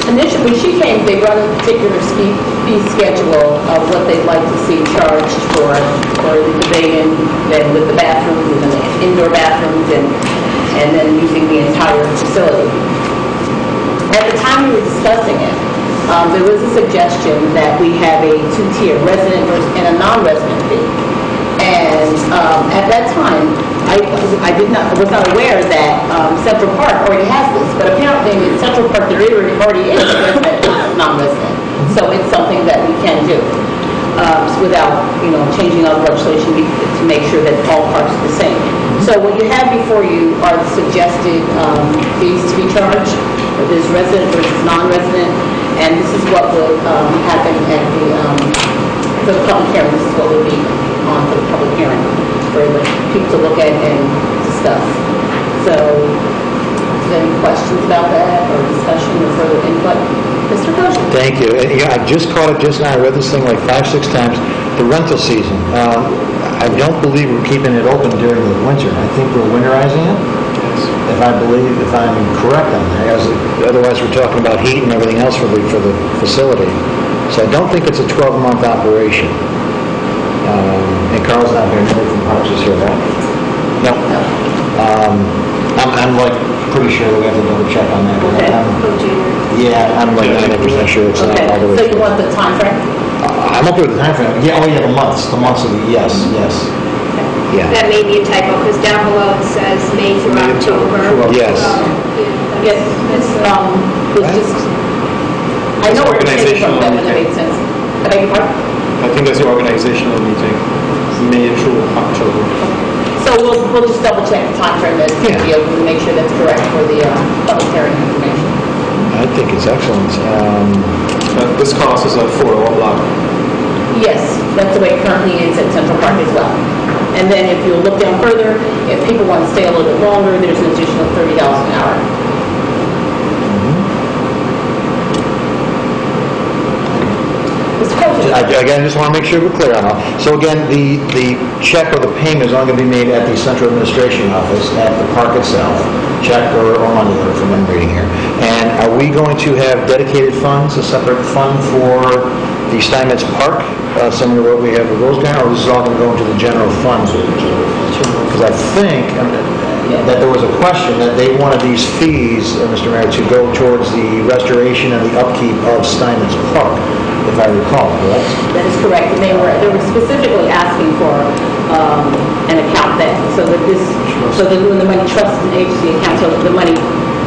Initially, she came, they run a particular fee schedule of what they'd like to see charged for, for the pavilion, then with the bathrooms and the indoor bathrooms and, and then using the entire facility. At the time we were discussing it, um, there was a suggestion that we have a two-tier resident and a non-resident fee. And um, at that time, I did not, was not aware that um, Central Park already has this, but apparently in Central Park, there already is resident non-resident. So it's something that we can do um, without, you know, changing all the legislation to make sure that all parks are the same. So what you have before you are the suggested um, fees to be charged. There's resident versus non-resident, and this is what would um, happen at the, um, for the public hearing, this is what would be on for the public hearing, for the people to look at and discuss. So, is there any questions about that, or discussion, or further input? Mr. Coachman? Thank you. Uh, Yeah, I just caught it just now, I read this thing like five, six times. The rental season, um, I don't believe we're keeping it open during the winter. I think we're winterizing it, if I believe, if I'm correct on that. As- Otherwise, we're talking about heat and everything else for the, for the facility. So I don't think it's a 12-month operation. Um, And Carl's not here, nobody from Parks is here, right? No. Um, I'm, I'm like pretty sure we have to double check on that. Okay. I'm- Yeah, I'm like 90% sure it's not Okay, all the way. so you through. want the timeframe? I'm okay with the timeframe. Yeah, oh yeah, the months, the months of the, yes, yes. Yeah. That may be a typo, because down below it says May through October. Yes. So, Yes, it's, um, it's just, I know where you're taking from, that would make sense. I beg your pardon? I think that's the organizational meeting, May through October. So we'll, we'll just double check the timeframe that to be able to make sure that's correct for the, uh, public hearing information. I think it's excellent. Um, But this cost is a four-hour block. Yes, that's the way it currently is at Central Park as well. And then if you look down further, if people want to stay a little bit longer, there's an additional thirty dollars an hour. Mr. Coachman? I- Again, just want to make sure we're clear on all. So again, the, the check or the payment is only going to be made at the central administration office at the park itself, check or or money order from what I'm reading here. And are we going to have dedicated funds, a separate fund for the Steinmetz Park, uh, similar to what we have with Rose Garden, or is this all going to go into the general funds? Because I think um, that there was a question that they wanted these fees, uh, Mr. Mayor, to go towards the restoration and the upkeep of Steinmetz Park, if I recall, correct? That is correct, and they were, they were specifically asking for um, an account that, so that this, so that when the money, trust and agency account, so that the money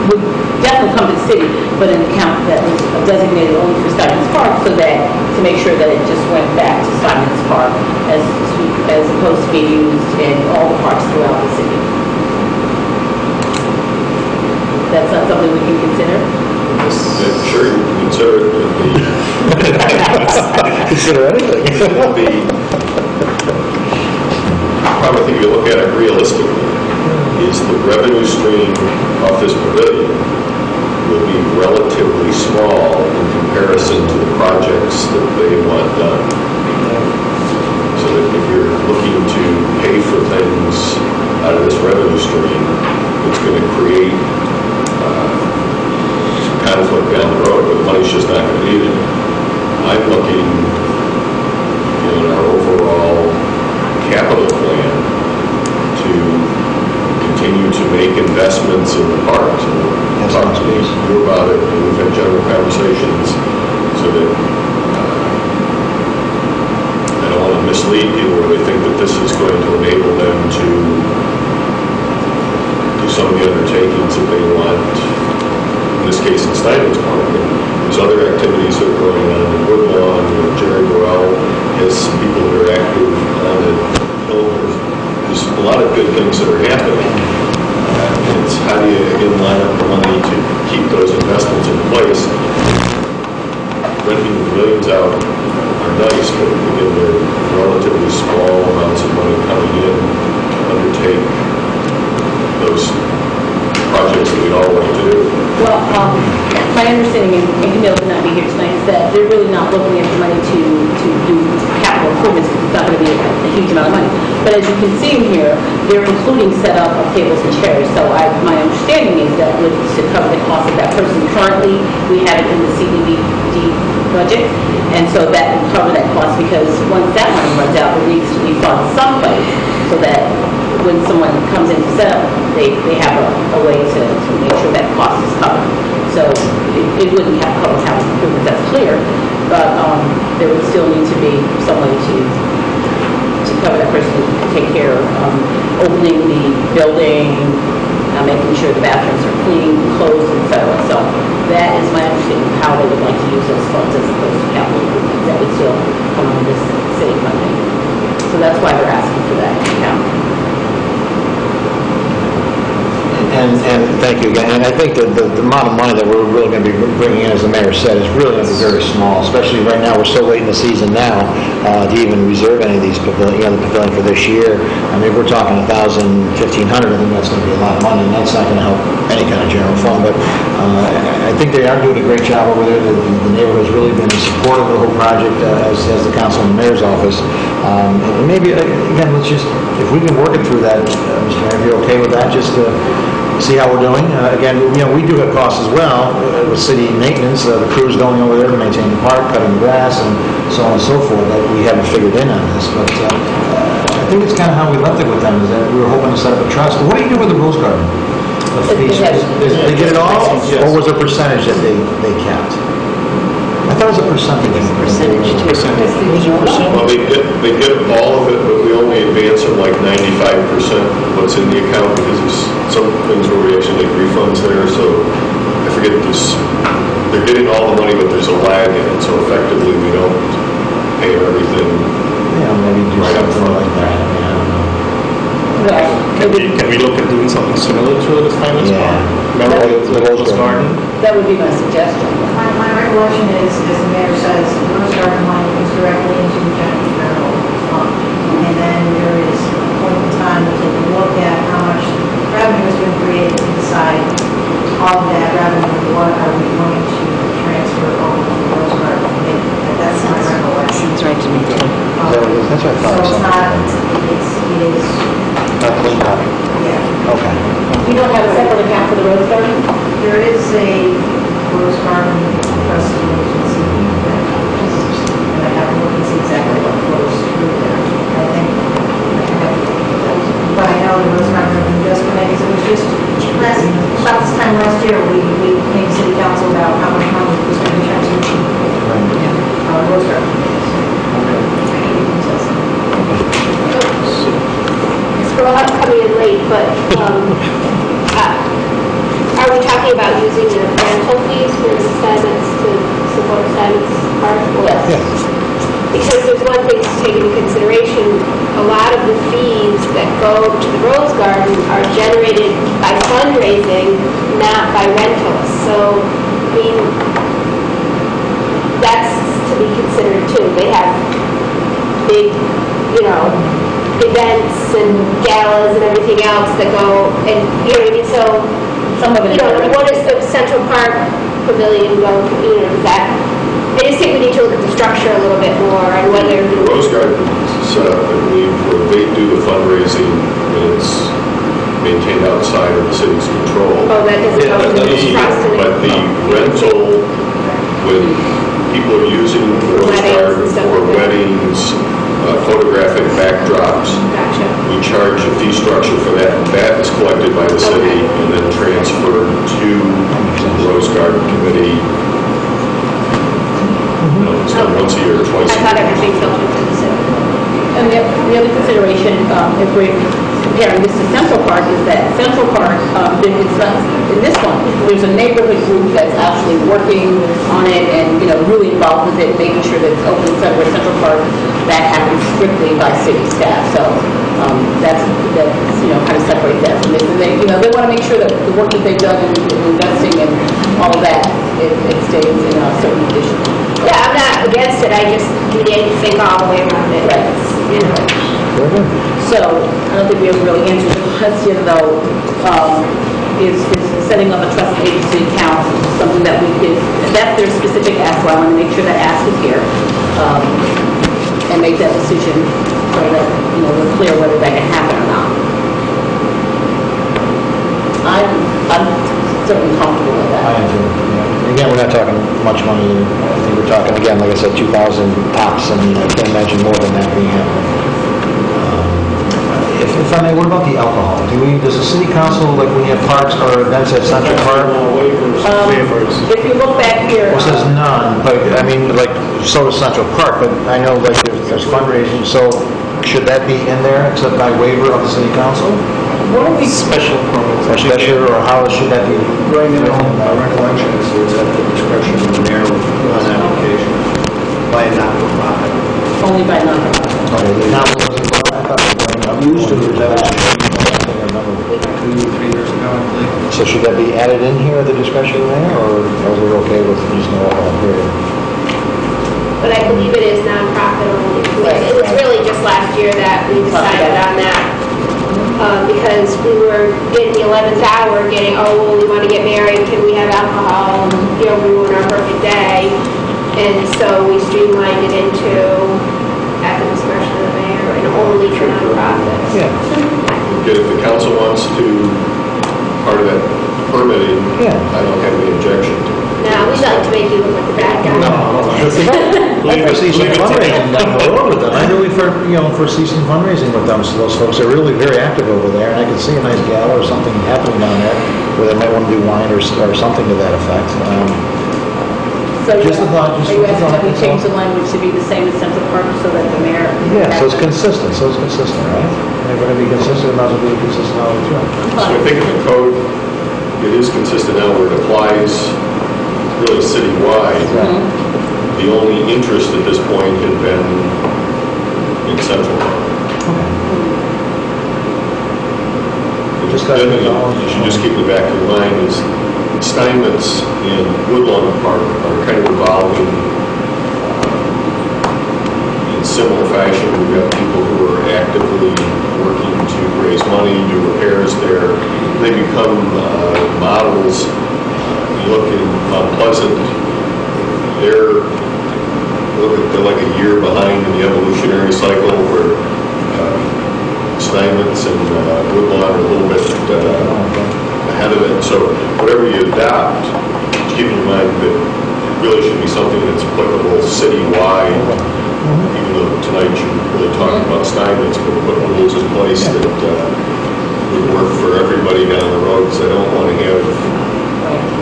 would definitely come to the city, but an account that was designated only for Steinmetz Park, so that, to make sure that it just went back to Steinmetz Park as, as opposed to being used in all the parks throughout the city. That's not something we can consider? Yeah, Sure, you can consider it. consider anything. would be, probably think if you look at it realistically, is the revenue stream off this pavilion will be relatively small in comparison to the projects that they want done. So that if you're looking to pay for things out of this revenue stream, it's going to create uh, conflict down the road, but the money's just not going to be there. I'm looking in our overall capital plan to continue to make investments in the parks. And talk to you about it, and we've had general conversations so that uh, I don't want to mislead people where they think that this is going to enable them to do some of the undertakings that they want, in this case in Steinmetz Park. There's other activities that are going on in Woodlawn, you know, Jerry Burrell has people that are active on the hill. There's- a lot of good things that are happening. Uh, It's how do you, again, line up the money to keep those investments in place? Renting pavilions out are nice, but again, they're relatively small amounts of money coming in to undertake those projects that we all want to do. Well, um, my understanding, and Camille could not be here tonight, is that they're really not looking at the money to, to do capital improvements, because it's not going to be a a huge amount of money. But as you can see in here, they're including setup of tables and chairs. So I, my understanding is that with, to cover the cost of that person, currently, we have it in the CDBG budget, and so that will cover that cost, because once that money runs out, it needs to be funded someplace, so that when someone comes in to set up, they, they have a, a way to, to make sure that cost is covered. So it, it wouldn't have public house improvements, that's clear, but, um, there would still need to be some way to, to cover that person, to take care of, um, opening the building, uh, making sure the bathrooms are clean, closed, et cetera. So that is my understanding of how they would like to use those funds as opposed to capital improvements, that would still come under this city funding. So that's why they're asking for that account. And, and thank you again. And I think that the, the amount of money that we're really going to be bringing in, as the mayor said, is really going to be very small, especially right now, we're so late in the season now, uh, to even reserve any of these pavilion, you know, the pavilion for this year. I mean, we're talking a thousand, fifteen hundred, I think that's going to be a lot of money, and that's not going to help any kind of general fund, but, uh, I think they are doing a great job over there. The, the has really been supportive of the whole project, uh, as, as the council and the mayor's office. Um, and maybe, uh, again, let's just, if we can work it through that, uh, Mr. Mayor, if you're okay with that, just, uh, see how we're doing. Uh, Again, you know, we do have costs as well uh, with city maintenance, uh, the crews going over there to maintain the park, cutting the grass, and so on and so forth, that we haven't figured in on this, but uh, I think it's kind of how we left it with them, is that we were hoping to set up a trust. What do you do with the Rose Garden? The They- they Is- They get it all, or was there a percentage that they, they capped? I thought it was a percentage. Percentage. Well, they get, they get all of it, but we only advance them like ninety-five percent of what's in the account because there's some things where we actually make refunds there, so I forget this, they're getting all the money, but there's a lag in it, so effectively we don't pay everything. Yeah, maybe do Right something like that, I mean, I don't know. Well, Can we, can we look at doing something similar to the finance Yeah. park? Remember the the Rose Garden? that would be my suggestion. My, my recollection is, as the mayor says, the Rose Garden money goes directly into the general federal fund. And then there is a point in time to take a look at how much revenue has been created to decide all of that revenue, what are we going to transfer over to the Rose Garden committee. That's my recollection. Um, sounds right to me, too. Is that what? That's what I So thought. it's not, it's, it is, Not clean copy. yeah. Okay. You don't have a separate account for the Rose Garden? There is a Rose Garden trustee agency that just, and I have to look and see exactly what flows through there. I think, but I know the Rose Garden Revenue Just Committee, it was just last, about this time last year, we, we came to city council about how much money was going to be transferred to, uh, Rose Garden. I need to consult some. We're all coming in late, but, um, uh, are we talking about using the rental fees for Steinmetz to support Steinmetz Park? Yes. Because there's one thing to take into consideration, a lot of the fees that go to the Rose Garden are generated by fundraising, not by rentals. So, I mean, that's, to be considered too. They have big, you know, events and galas and everything else that go, and, you know, what I mean, so, Some of it you is know, already- what is the Central Park Pavilion going, to you know, is that, I just think we need to look at the structure a little bit more and whether, The Rose Garden is set up, I believe, where they do the fundraising, and it's maintained outside of the city's control. oh, that doesn't go to the The- trust and But the rental, when people are using the Rose Weddings and Garden stuff for like that. weddings, uh, photographic backdrops, Gotcha. we charge a fee structure for that. That is collected by the city and then transferred to the Rose Garden Committee. You know, It's done once a year, or twice I a thought year. everything filtered through the city. And the the other consideration, um, if we're comparing this to Central Park, is that Central Park, um, in this one, there's a neighborhood group that's actually working on it and, you know, really involved with it, making sure that it's open, so where Central Park, that happens strictly by city staff, so, um, that's, that's, you know, kind of separate that from this. And they, you know, they want to make sure that the work that they've done in in investing and all of that, it it stays in a certain condition. Yeah, I'm not against it, I just need to think all the way around it, Right. It's, you know. So, I don't think we ever really answered the question, though, um, is, is setting up a trust agency account something that we could, that's their specific ask, so I want to make sure that ask is here, um, and make that decision so that, you know, we're clear whether that can happen or not. I'm, I'm certainly comfortable with that. I that. am too, yeah. Again, we're not talking much money, I think we're talking, again, like I said, 2,000 tops, I mean, I can't imagine more than that being happening. Um, If if I may, what about the alcohol? Do we, does the city council, like when you have parks or events at Central Park? Waivers, Um, waivers. If you look back here. Well, it says um, none, but, I mean, like, so does Central Park, but I know like there's there's fundraising, so should that be in there except by waiver of the city council? What are we, Special permits. Or special, or how should that be? Right now, my recollection is it's at the discretion of the mayor on application by a not-for-profit. only by non-profit? Okay, the council doesn't vote, I thought it was. Used to, Is that what you- I think I remember. Two, three years ago, I believe. So should that be added in here at the discretion of the mayor, or are we okay with just no alcohol period? But I believe it is nonprofit only. It was really just last year that we decided on that. Uh, because we were in the 11th hour getting, oh, well, we want to get married, can we have alcohol? And, You know, we ruin our perfect day. And so we streamlined it into at the discretion of the mayor and only for nonprofits. Yeah. Okay, if the council wants to, part of that permitting, Yeah. I don't have any objection to it. Now, we'd like to make you look like the bad guy. I foresee some fundraising down the road with them. I really, for, you know, foresee some fundraising with them, so those folks are really very active over there, and I could see a nice gala or something happening down there, where they might want to do wine or, s- or something to that effect. Um, So you Just a thought, just Are you a asking that we thought, change that's the language to be the same as Central Park so that the mayor? Yeah, so it's consistent, so it's consistent, right? If we're gonna be consistent, it might as well be consistent all the way through. So I think in the code, it is consistent now where it applies really citywide. The only interest at this point had been in Central Park. Just got- Then, You should just keep in the back of your mind is Steinmetz and Woodlawn Park are kind of evolving uh, in similar fashion. We've got people who are actively working to raise money, do repairs there. They become uh, models. You look Pleasant, they're, they're like a year behind in the evolutionary cycle where uh, Steinmetz and uh, Woodlawn are a little bit uh, ahead of it. So whatever you adopt, keep in mind that it really should be something that's applicable citywide, even though tonight you're really talking about Steinmetz, but put rules in place that uh, would work for everybody down the road, because I don't want to have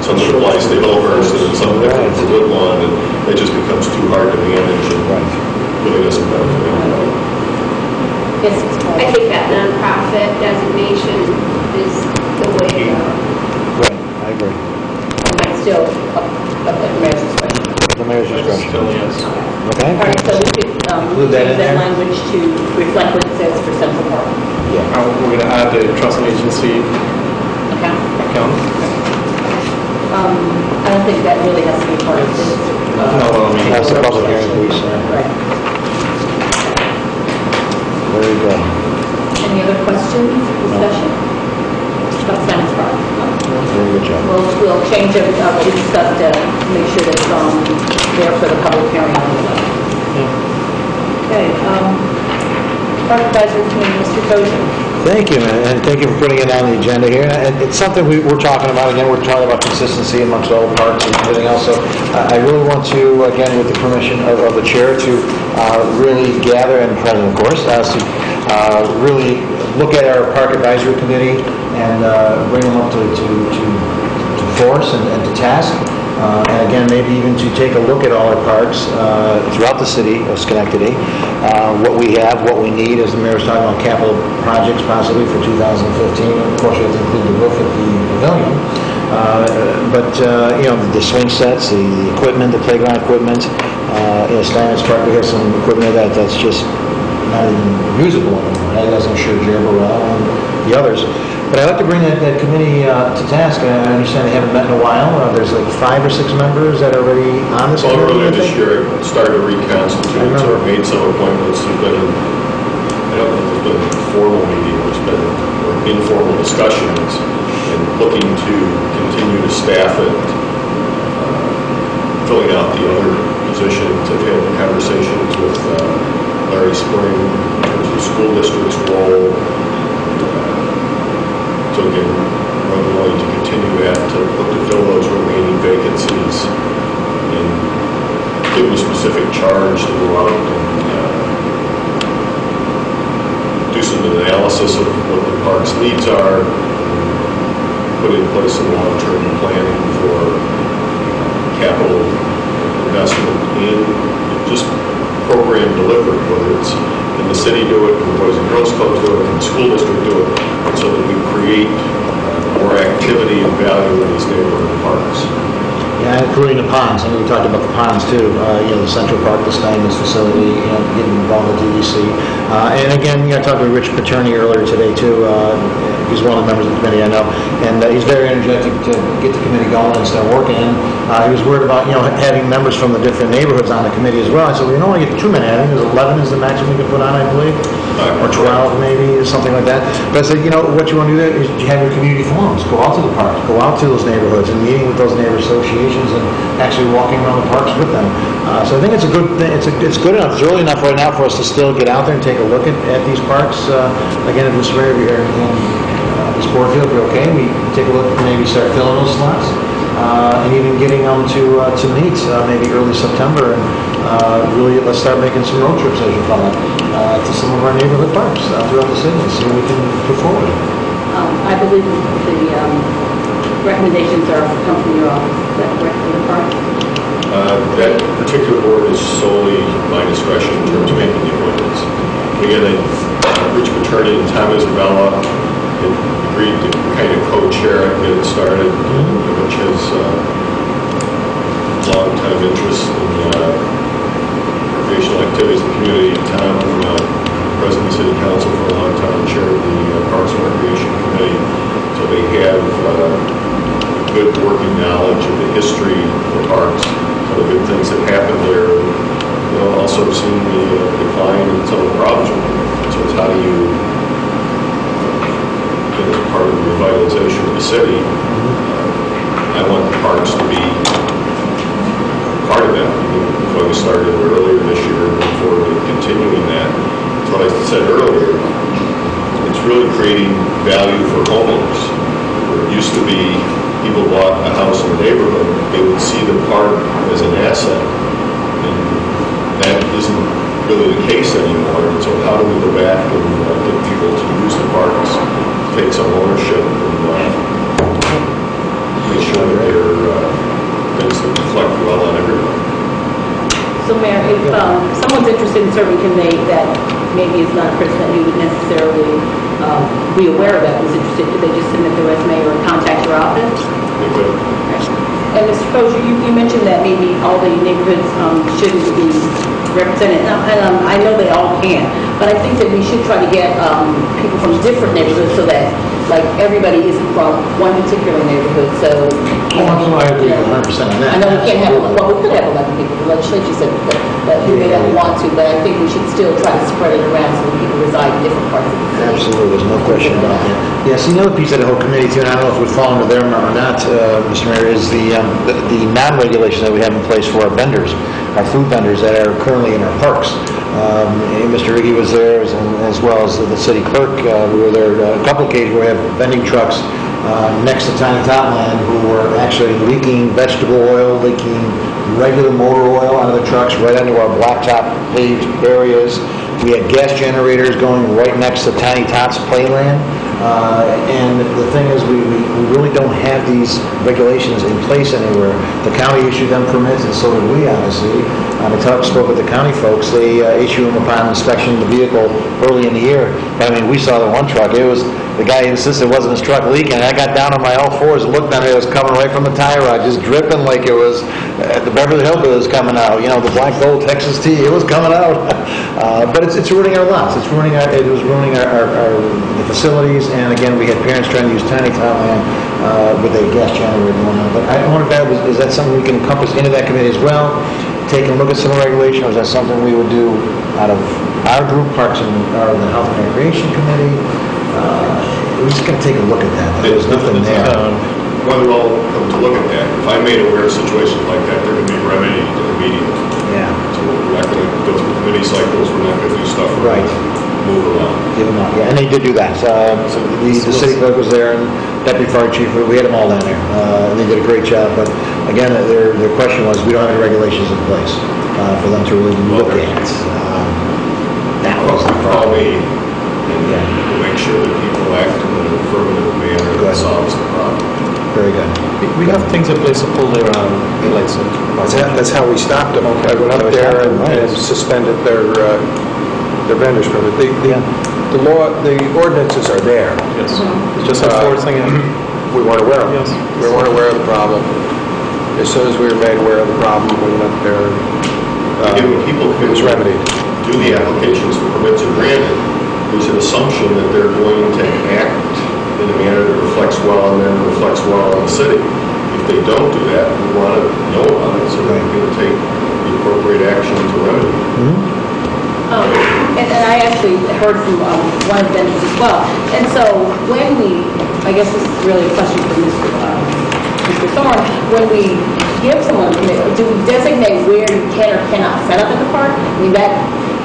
something that applies to Hillhurst and then something different for Woodlawn, and it just becomes too hard to manage and really doesn't benefit anybody. Yes, I think that nonprofit designation is the way to go. Right, I agree. but still up up at the mayor's discretion. The mayor's discretion. Still, yes. Okay? All right, so we could um, Include that that language to reflect what it says for Central Park. Yeah. Uh, We're going to add the trust agency Okay? account. Um, I don't think that really has to be part of this. uh, That's the public hearing piece. Right. Very good. Any other questions, discussion? About Sands Park? Very good job. We'll, we'll change it, uh, we discussed, uh, make sure that it's, um, there for the public hearing also. Okay, um, Park Advisory Committee, Mr. Kosiur. Thank you, and thank you for putting it on the agenda here. And it's something we, we're talking about, again, we're talking about consistency amongst all the parks and everything else. So I I really want to, again, with the permission of, of the chair, to uh, really gather, and President, of course, uh, to uh, really look at our park advisory committee and uh, bring them up to, to, to to force and and to task. Uh, And again, maybe even to take a look at all our parks uh, throughout the city of Schenectady, uh, what we have, what we need, as the mayor was talking about capital projects possibly for 2015. Of course, we have to include the roof at the pavilion. Uh, But, uh, you know, the swing sets, the equipment, the playground equipment, uh, you know, Steinmetz Park, we have some equipment that, that's just not even usable anymore. That I'm sure Jerry Burrell and the others. But I'd like to bring that, that committee uh, to task. I understand they haven't met in a while. Uh, There's like five or six members that are already on this Well, committee, I earlier this think. year, I started to reconstitute, I made some appointments, there's been, I don't know if there's been a formal meeting, there's been informal discussions, and looking to continue to staff it, uh, filling out the other positions, I've had conversations with uh, Larry Spring, in terms of the school district's role, again, I'm willing to continue that, to look to fill those remaining vacancies and give them a specific charge to go out and uh, do some analysis of what the park's needs are, put in place some long-term planning for capital investment in just program delivery, whether it's in the city do it, can the Boys and Girls Clubs do it, can the school district do it, so that we create more activity and value in these neighborhood parks. Yeah, including the ponds. I know we talked about the ponds too. Uh, You know, the Central Park, the Steinmetz facility, you know, getting involved with DVC. Uh, And again, you know, I talked to Rich Paterni earlier today too. Uh, He's one of the members of the committee, I know. And uh, he's very energetic to get the committee going and start working. And uh, he was worried about, you know, having members from the different neighborhoods on the committee as well. I said, well, you don't want to get too many. I think there's 11 is the maximum we can put on, I believe. Or 12 maybe, or something like that. But I said, you know, what you want to do there is you have your community forums. Go out to the parks, go out to those neighborhoods and meeting with those neighbor associations and actually walking around the parks with them. Uh, So I think it's a good, thing. it's a, it's good enough, it's early enough right now for us to still get out there and take a look at, at these parks. Uh, Again, if Mr. Mayor, if you're here, and uh, this board feel, if you're okay, we take a look, maybe start filling those slots. uh, And even getting them to, uh, to meet, uh, maybe early September. And uh, really, let's start making some road trips, as you call it, uh, to some of our neighborhood parks uh, throughout the city and see what we can put forward. Um, I believe the, um, recommendations are, come from your office, is that correct, for the park? Uh, That particular board is solely my discretion in terms of making the appointments. Again, I- uh, Rich Paterni and Tom Isabella had agreed to kind of co-chair it, get it started, which has uh, long-time interest in uh, recreational activities in the community. Tom, uh, President of the City Council for a long time, chaired the uh, Parks and Recreation Committee, so they have uh, good working knowledge of the history of the parks, some of the good things that happened there. You know, also seen the uh, decline and some of the problems. So it's how do you, as part of the revitalization of the city, uh, I want the parks to be part of that. That's why we started earlier this year, and look forward to continuing that. As what I said earlier, it's really creating value for homeowners. Where it used to be, people bought a house in the neighborhood, they would see the park as an asset. And that isn't really the case anymore. And so how do we go back and uh, get people to use the parks, take some ownership, and uh, make sure that they're uh, things that reflect well on everyone. So Mayor, if, um, someone's interested in serving can they, that maybe is not a person that you would necessarily, um, be aware of that was interested, could they just submit their resume or contact your office? They could. And Mr. Kosiur, you, you mentioned that maybe all the neighborhoods um, shouldn't be represented, and and, um, I know they all can, but I think that we should try to get um, people from different neighborhoods so that, like, everybody isn't from one particular neighborhood, so. Oh, I agree 100% on that. I know we can't have, well, we could have 11 people, the legislature said that, that we may not want to, but I think we should still try to spread it around so that people reside in different parts of the city. Absolutely, question about that. Yeah, see, the other piece of the whole committee too, and I don't know if it would fall under there or not, uh, Mr. Mayor, is the, um, the the non-regulation that we have in place for our vendors, our food vendors that are currently in our parks. Um, Mr. Riggi was there, as as well as the city clerk. Uh, We were there a couple of occasions where we have vending trucks uh, next to Tiny Topland who were actually leaking vegetable oil, leaking regular motor oil out of the trucks right into our blacktop paved areas. We had gas generators going right next to Tiny Tots Playland. Uh, And the thing is, we we really don't have these regulations in place anywhere. The county issued them permits, and so did we, obviously. Um, I talked, spoke with the county folks, they uh, issue them upon inspection of the vehicle early in the year. I mean, we saw the one truck, it was, the guy insisted it wasn't his truck leaking, I got down on my all fours and looked at it, it was coming right from the tire rod, just dripping like it was, uh, the Beverly Hillbillies coming out, you know, the black gold Texas tea, it was coming out. Uh, But it's, it's ruining our lots, it's ruining our, it was ruining our, our, our- the facilities, and again, we had parents trying to use tiny Thailand uh, with a gas generator going on. But I wonder if that was, is that something we can encompass into that committee as well? Take a look at some regulation, or is that something we would do out of our group, Parks and, or the Health and Recreation Committee? Uh, We're just gonna take a look at that, there's nothing there. When we all to look at that, if I'm made aware of situations like that, they're going to be remedied immediately. Yeah. So we're not going to go through committee cycles, we're not going to do stuff. we're Right. gonna Move along. Give them up, yeah, and they did do that. Uh, so The, the city clerk was there, and deputy fire chief, we had them all down there. Uh, and they did a great job, but again, their, their question was, we don't have any regulations in place uh, for them to really look at. Um, That was the Call problem. me, and we'll make sure that people act in an affirmative manner that solves the problem. Very good. We have things in place to pull their um, headlights in. That's how- That's how we stopped them. I went up there and and suspended their, uh, their vendor's permit. The, the- the law, the ordinances are there. Yes. It's just Uh, enforcing it. We weren't aware of it. Yes. We weren't aware of the problem. As soon as we were made aware of the problem, we went up there and uh, Again, when people it was remedied. do the applications for permits are granted, there's an assumption that they're going to act in a manner that reflects well on them, reflects well on the city. If they don't do that, we want to know about it, so that we can take the appropriate action to remedy. it. Um, And and I actually heard from um, one of the vendors as well. And so when we, I guess this is really a question for Mr. uh, Mr. Thorne, when we give someone, a permit, do we designate where you can or cannot set up in the park? I mean, that,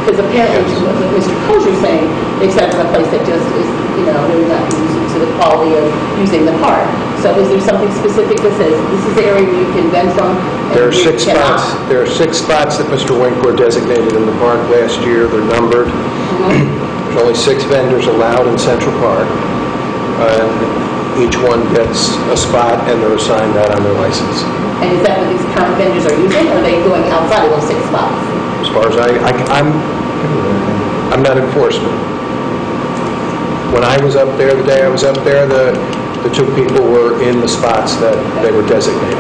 because apparently, what Mr. Kosiur's saying, they set up in a place that just is, you know, really not conducive to the quality of using the park. So is there something specific that says, this is the area where you can vend from? There are six cannot? spots, there are six spots that Mr. Winkler designated in the park last year. They're numbered. Mm-hmm. There's only six vendors allowed in Central Park. And each one gets a spot and they're assigned that on their license. And is that what these current vendors are using, or are they going outside of those six spots? As far as I, I- I'm, I'm not enforcement. When I was up there, the day I was up there, the, the two people were in the spots that they were designated.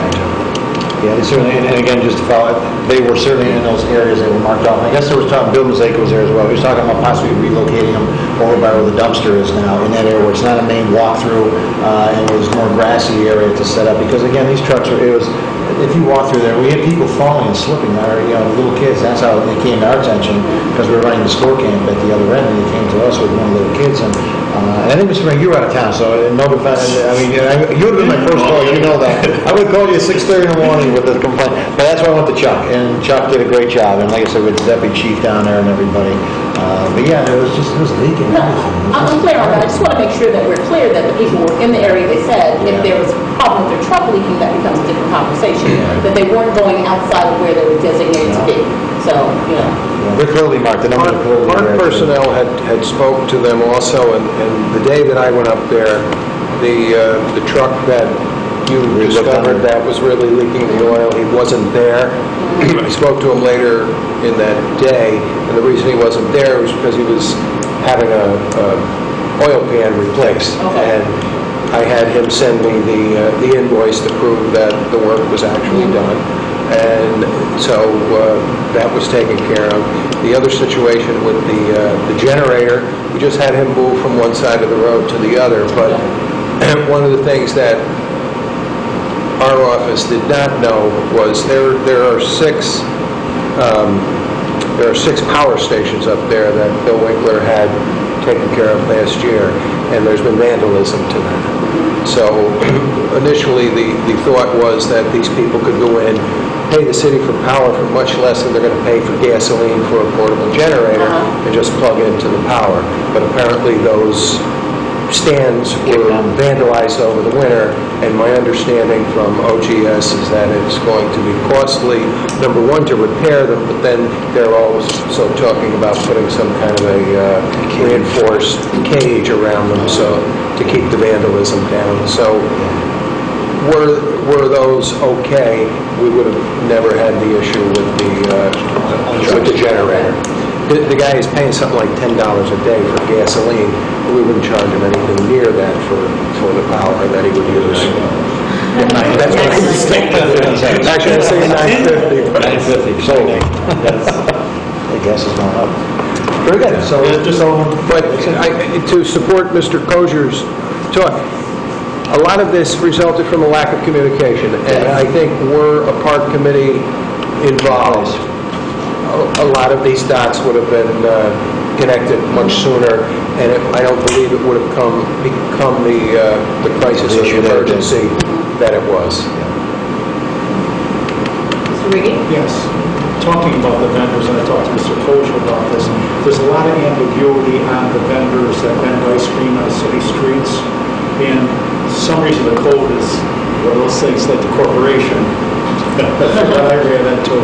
Yeah, certainly, and again, just to follow, up, they were certainly in those areas that were marked off. I guess there was talking, Bill Mazeka was there as well. He was talking about possibly relocating them over by where the dumpster is now, in that area where it's not a main walkthrough, uh, and it was more grassy area to set up, because again, these trucks are, it was, if you walk through there, we had people falling and slipping, or, you know, little kids, that's how they came to our attention, because we were running the store camp at the other end, and they came to us with one of the kids, and, uh, and I think, Mr. Ring, you were out of town, so uh, no defense, I mean, you would have been my first call, you know that. I would have called you at 6:30 in the morning with a complaint, but that's why I went to Chuck, and Chuck did a great job, and like I said, with deputy chief down there and everybody. Uh, But yeah, it was just, it was leaking. No, and everything. It was I'm clear on that, I just want to make sure that we're clear that the people were in the area they said, if there was a problem with their truck leaking, that becomes a different conversation. That they weren't going outside of where they were designated to be, so, you know. Yeah, They're clearly marked, the numbers are clearly Park personnel had, had spoke to them also, and, and the day that I went up there, the, uh, the truck that you We looked discovered under. that was really leaking the oil, he wasn't there. I spoke to him later in that day, and the reason he wasn't there was because he was having a, a oil pan replaced. Okay. And I had him send me the uh, the invoice to prove that the work was actually done. And so uh, that was taken care of. The other situation with the uh, the generator, we just had him move from one side of the road to the other, but one of the things that our office did not know was there, there are six, um, there are six power stations up there that Bill Winkler had taken care of last year, and there's been vandalism to them. So initially, the, the thought was that these people could go in, pay the city for power for much less than they're going to pay for gasoline for a portable generator, and just plug into the power. But apparently, those stands were vandalized over the winter, and my understanding from OGS is that it's going to be costly, number one, to repair them, but then they're also talking about putting some kind of a uh, reinforced cage around them, so, to keep the vandalism down. So were, were those okay, we would have never had the issue with the, uh, with the generator. The the guy is paying something like $10 a day for gasoline, we wouldn't charge him anything near that for, for the power that he would use. That's what I was thinking. Actually, I was saying nine fifty. Nine fifty, so the gas is going up. Very good, so, so, But I- to support Mr. Kosiur's talk, a lot of this resulted from a lack of communication, and I think were a park committee involved, a a lot of these dots would have been uh, connected much sooner, and it- I don't believe it would have come, become the uh, the crisis The or issue the that emergency that it was. Mr. Riggi? Yes. Talking about the vendors, and I talked to Mr. Kosiur about this, there's a lot of ambiguity on the vendors that vend ice cream on city streets. And some reason the code is, one of those things like the corporation, I ran into.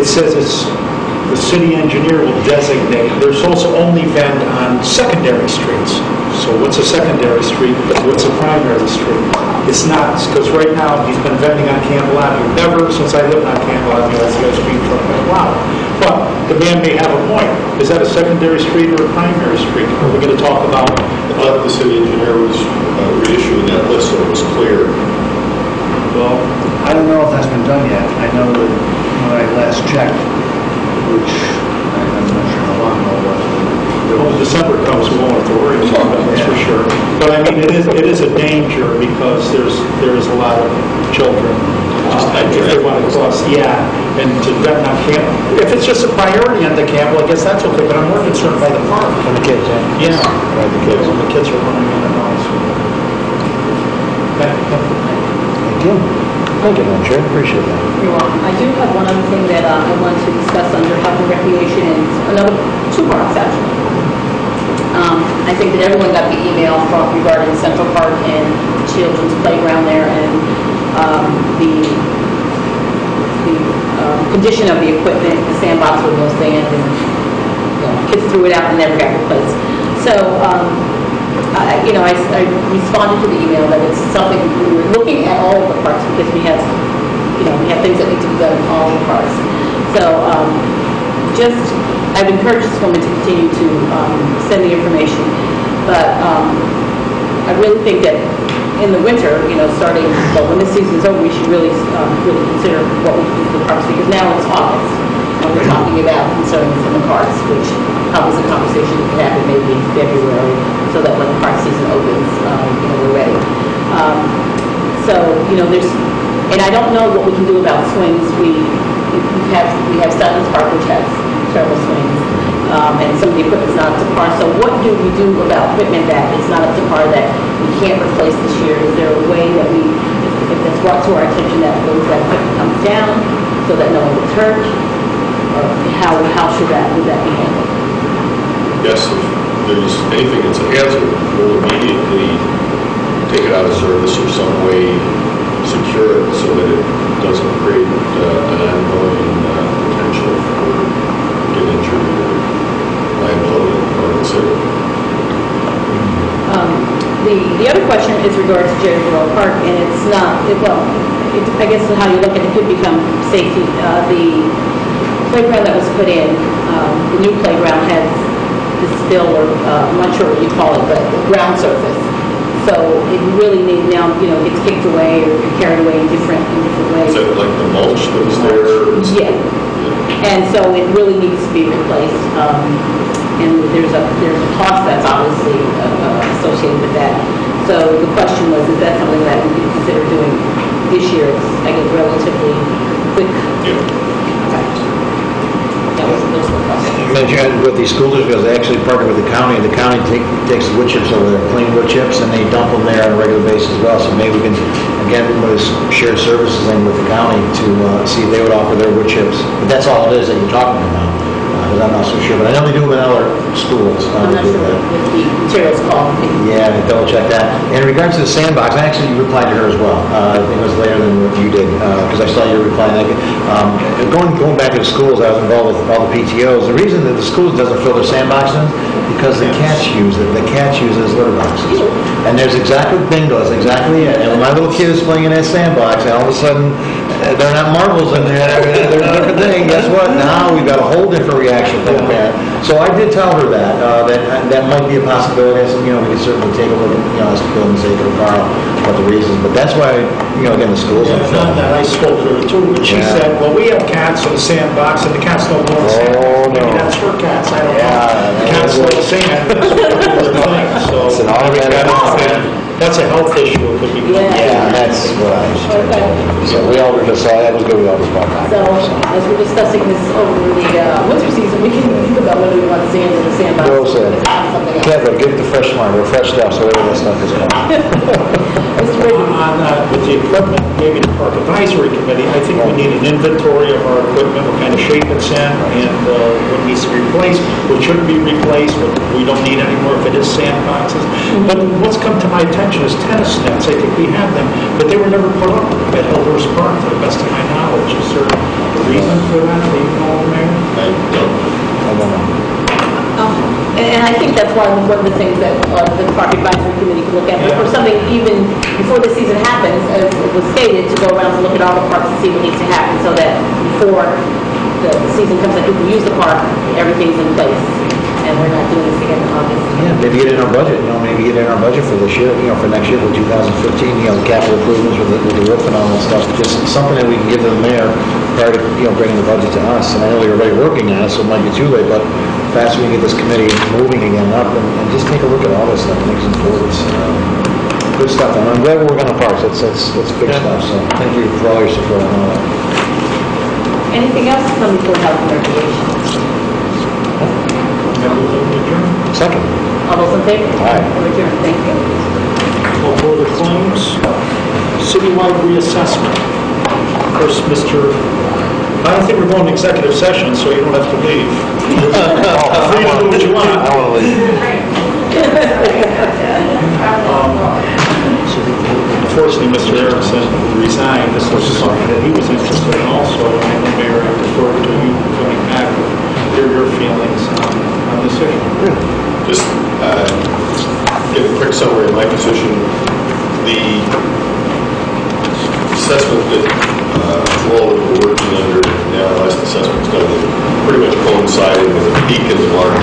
It says it's, the city engineer will designate, there's also only vend on secondary streets. So what's a secondary street, what's a primary street? It's not, because right now, he's been vending on Campbell Avenue, never since I lived on Campbell Avenue, has the ice cream truck been allowed. But the man may have a point, is that a secondary street or a primary street? Are we going to talk about, I thought the city engineer was uh, reissuing that list so it was clear. well, I don't know if that's been done yet. I know that when I last checked, which I'm not sure how long ago was. When was- December comes, we won't have to worry about that, that's for sure. But I mean, it is, it is a danger because there's, there is a lot of children. uh, If they want to cross, yeah, and to vet on camp, if it's just a priority on the camp, well, I guess that's okay, but I'm more concerned by the park. and the kids, yeah. Yeah. Right, the kids. When the kids are running in and out. That- Thank you. Thank you, Madam Chair, appreciate that. You're welcome. I do have one other thing that uh, I want to discuss under health and recreation, and another, two parts actually. Um, I think that everyone got the email from regarding Central Park and children's playground there and um, the, the um, condition of the equipment, the sandbox with no sand, and you know, kids threw it out and never got replaced. So, um, I, you know, I, I responded to the email that it's something, we were looking at all of the parks because we have, you know, we have things that need to be done in all the parks. So, um, just, I've encouraged this woman to continue to, um, send the information, but, um, I really think that in the winter, you know, starting, well, when the season's over, we should really, um, really consider what we do for the parks, because now it's August, we're talking about concerns in the parks, which probably is a conversation that could happen maybe in February, so that when the park season opens, um, you know, we're ready. Um, So, you know, there's, and I don't know what we can do about swings. We, we have, we have Sutton's Park, which has terrible swings, um, and some of the equipment's not up to par. So what do we do about equipment that is not up to par that we can't replace this year? Is there a way that we, if it's brought to our attention that those that equipment comes down so that no one gets hurt? How, how should that, would that be handled? Yes, if there's anything that's a hazard, we'll immediately take it out of service or some way secure it so that it doesn't create uh, an ongoing uh, potential for getting injured or liability or incident. Um, The, the other question is regards to Jerry Burrell Park, and it's not, it- well, it- I guess how you look at it could become safety. Uh, The playground that was put in, um, the new playground has this fill, or uh, I'm not sure what you call it, but the ground surface So it really need, now, you know, gets kicked away or carried away in different, in different ways. Is that like the mulch that was there? Yeah. And so it really needs to be replaced. Um, And there's a, there's a cost that's obviously uh, uh, associated with that. So the question was, is that something that we could consider doing this year? It's, I guess, relatively quick. Yeah. That was, those were the questions. You mentioned with these school districts, they actually partner with the county, the county take- takes the wood chips over there, clean wood chips, and they dump them there on a regular basis as well, so maybe we can, again, with this shared services thing with the county to uh, see if they would offer their wood chips. But that's all it is that you're talking about, because I'm not so sure, but I know they do them in other schools. uh, I'm not sure that. what the materials called. Yeah, and double check that. In regards to the sandbox, I actually replied to her as well. Uh, I think it was later than what you did, because I saw your reply. and I um, Going, going back to the schools, I was involved with all the PTOs. The reason that the schools doesn't fill their sandboxes, because the cats use it. The cats use it as litter boxes. And there's exactly, bingo, that's exactly it. And when my little kid is playing in that sandbox, and all of a sudden, uh, they're not marbles in there, they're a different thing. Guess what? Now, we've got a whole different reaction from parent. So I did tell her that, uh, that, that might be a possibility. I said, you know, we could certainly take a look at, you know, ask Bill and say to Carl what the reasons, but that's why, you know, again, the schools Yeah, don't that I spoke to her too, but she Yeah. said, well, we have cats in the sandbox, and the cats don't go in the Oh, sandbox. Maybe no. that's her cats, I don't Yeah, know. The cats love the sand, that's what they're doing, so. It's an automatic man. That's a health issue, it could be. Yeah. Yeah, that's what I was, Okay. so we all were just, so that was good, we all just brought back. So as we're discussing this over the uh, winter season, we can think about whether we want to sand in the sandbox. Well said. Kevin, give it the fresh line, we're fresh stuff, so whatever that stuff is. Mr. Britton? On, uh, with the equipment, maybe the park advisory committee, I think we need an inventory of our equipment, what kind of shape it's in, and uh, what needs to be replaced, what shouldn't be replaced, what we don't need anymore if it is sandboxes. But what's come to my attention is tennis nets, I think we have them, but they were never put up at Elder's Park, to the best of my knowledge. Is there a reason for that, do you know, Mayor? I don't, I don't know. And I think that's why one of the things that uh, the Park Advisory Committee could look at, or something even before the season happens, as it was stated, to go around and look at all the parks and see what needs to happen, so that before the the season comes, that people use the park, everything's in place, and we're not doing this again in August. Yeah, maybe get in our budget, you know, maybe get in our budget for this year, you know, for next year, for 2015, you know, capital improvements with the, with the roof and all that stuff, just something that we can give to the mayor prior to, you know, bringing the budget to us. And I know you're already working on it, so it might be too late, but fast we can get this committee moving again up and, and just take a look at all this stuff, I think it's important. Um, Good stuff, and I'm glad we're working on parks, that's, that's, that's big stuff, so thank you for all your support on all that. Anything else from before health and recreation? Second. All those in favor? Aye. We're adjourned, thank you. Call for the claims, citywide reassessment. First, Mr., I don't think we're going to executive session, so you don't have to leave. Free to do what you want. I want to leave. Unfortunately, Mr. Erikson resigned, this was something that he was interested in also, and the mayor, I defer to you coming back, hear your feelings on on this issue. just uh, give a quick summary of my position. The assessment that all that we're working under now, last assessment done, pretty much coincided with a peak in the market.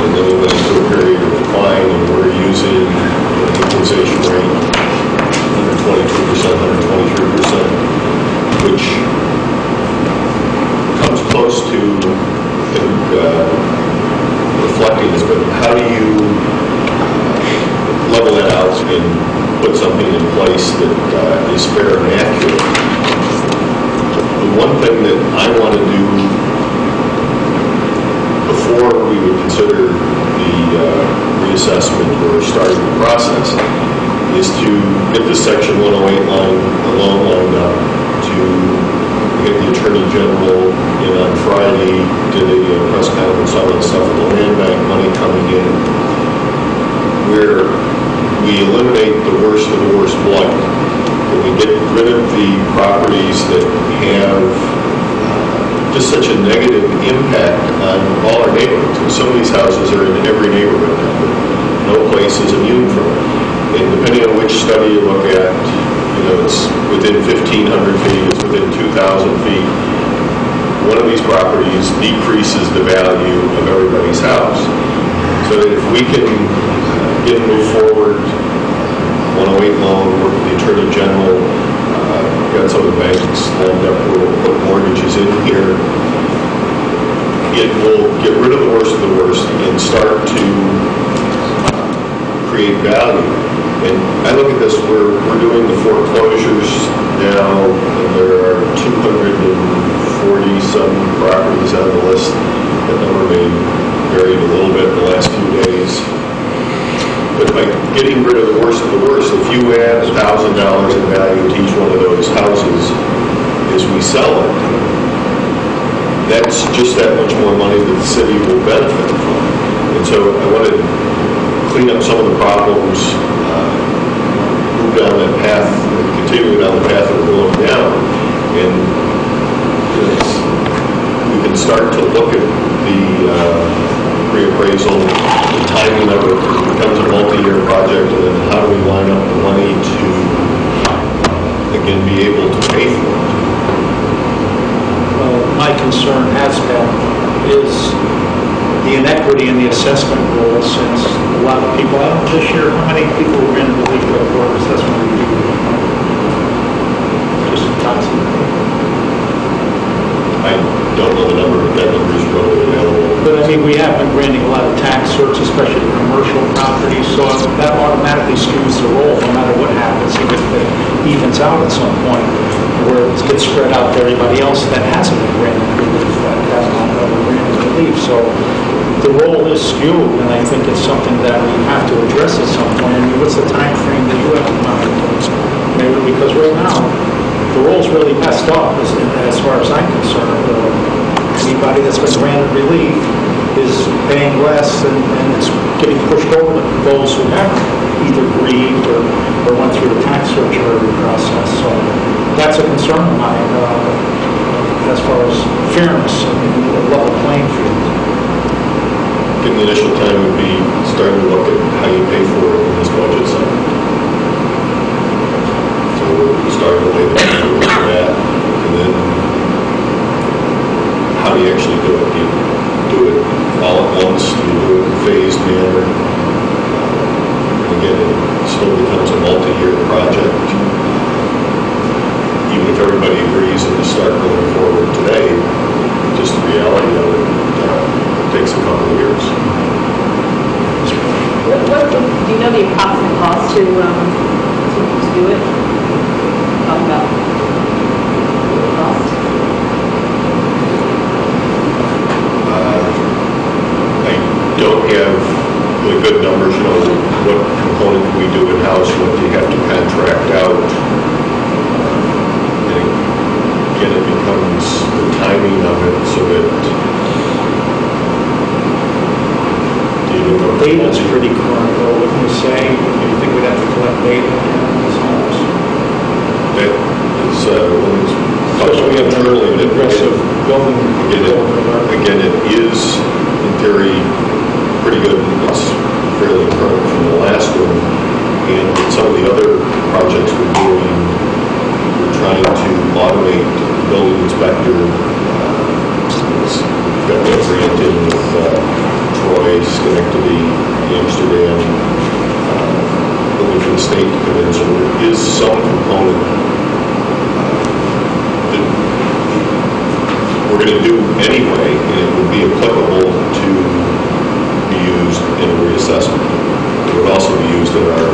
And then we went into a period of decline, and we're using an equalization rate, 122%, 123%, which comes close to, think, uh, reflecting this, but how do you level that out and put something in place that uh, is fair and accurate? One thing that I want to do before we would consider the uh, reassessment or starting the process is to get the section 108 line, loan lined up, to get the Attorney General in on Friday, did a uh, press conference, all that stuff, the land bank money coming in, where we eliminate the worst of the worst blight. When we get rid of the properties that have uh, just such a negative impact on all our neighborhoods. And Some of these houses are in every neighborhood, no place is immune from it. And depending on which study you look at, you know, it's within 1,500 feet, it's within 2,000 feet. One of these properties decreases the value of everybody's house. So that if we can get move forward 108 loan, worked with the Attorney General, uh, got some of the banks lined up who will put mortgages in here. It will get rid of the worst of the worst and start to uh, create value. And I look at this, we're, we're doing the foreclosures now, and there are 240-some properties on the list. That number may vary a little bit in the last few days. But by getting rid of the worst of the worst, if you add $1,000 in value to each one of those houses as we sell it, that's just that much more money that the city will benefit from. And so I want to clean up some of the problems, uh, move down that path, continue down the path that we're going down. And we can start to look at the uh, reappraisal, timing of it, becomes a multi-year project, and then how do we line up the money to, again, be able to pay for it? Well, my concern has been, is the inequity in the assessment rules, since a lot of people, know this year, how many people were in the of board assessment review? Just approximately. I don't know the number, but that number is probably available. But I mean, we have been granting a lot of tax certs, especially commercial properties, so that automatically skews the roll, no matter what happens, even if it evens out at some point, where it gets spread out to everybody else that hasn't been granted relief, that hasn't been granted relief. So the roll is skewed, and I think it's something that we have to address at some point. I mean, what's the time frame that you have in mind? Maybe because right now, the roll's really messed up, as, as far as I'm concerned. Uh, Anybody that's been granted relief is paying less, and, and it's getting pushed over to those who haven't either grieved or, or went through the tax surcharge process. So that's a concern of mine, uh, as far as fairness and a level playing field. In the initial time would be starting to look at how you pay for this budget cycle. We'll start to lay the groundwork for that, and then how do you actually do it? Do you do it all at once? Do you do it in a phased manner? Again, it still becomes a multi-year project. Even if everybody agrees and you start going forward today, just the reality of it uh, takes a couple of years. What, what, do you know the approximate cost to, um, to to do it? Talk about cost. Uh, I don't have the good numbers, you know, what component do we do in-house, what do you have to contract out? And again, it becomes the timing of it so that do you know what Data's pretty current, though, wouldn't you say? You think we'd have to collect data on? That it's Especially we have early, an aggressive building. Again, it, again, it is in theory pretty good. It's fairly current from the last one. And some of the other projects we're doing, we're trying to automate building inspector. Uh, it's Got a grant in with uh, Troy, Schenectady, Amsterdam, uh, looking for the state to come in. So there is some component we're going to do anyway, it would be applicable to be used in a reassessment. It would also be used in our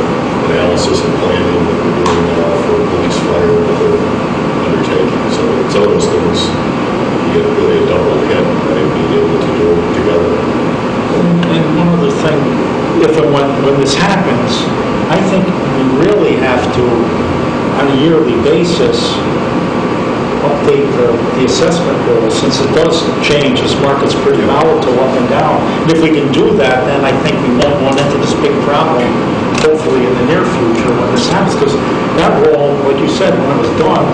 analysis and planning that we're doing now for police, fire, and other undertakings. So it's all those things, you get really a double hit by being able to do them together. And one other thing, if and when, when this happens, I think we really have to, on a yearly basis, update the, the assessment bill, since it does change, this market's pretty volatile up and down. And if we can do that, then I think we won't run into this big problem, hopefully in the near future when this happens, because that wall, like you said, when it was done,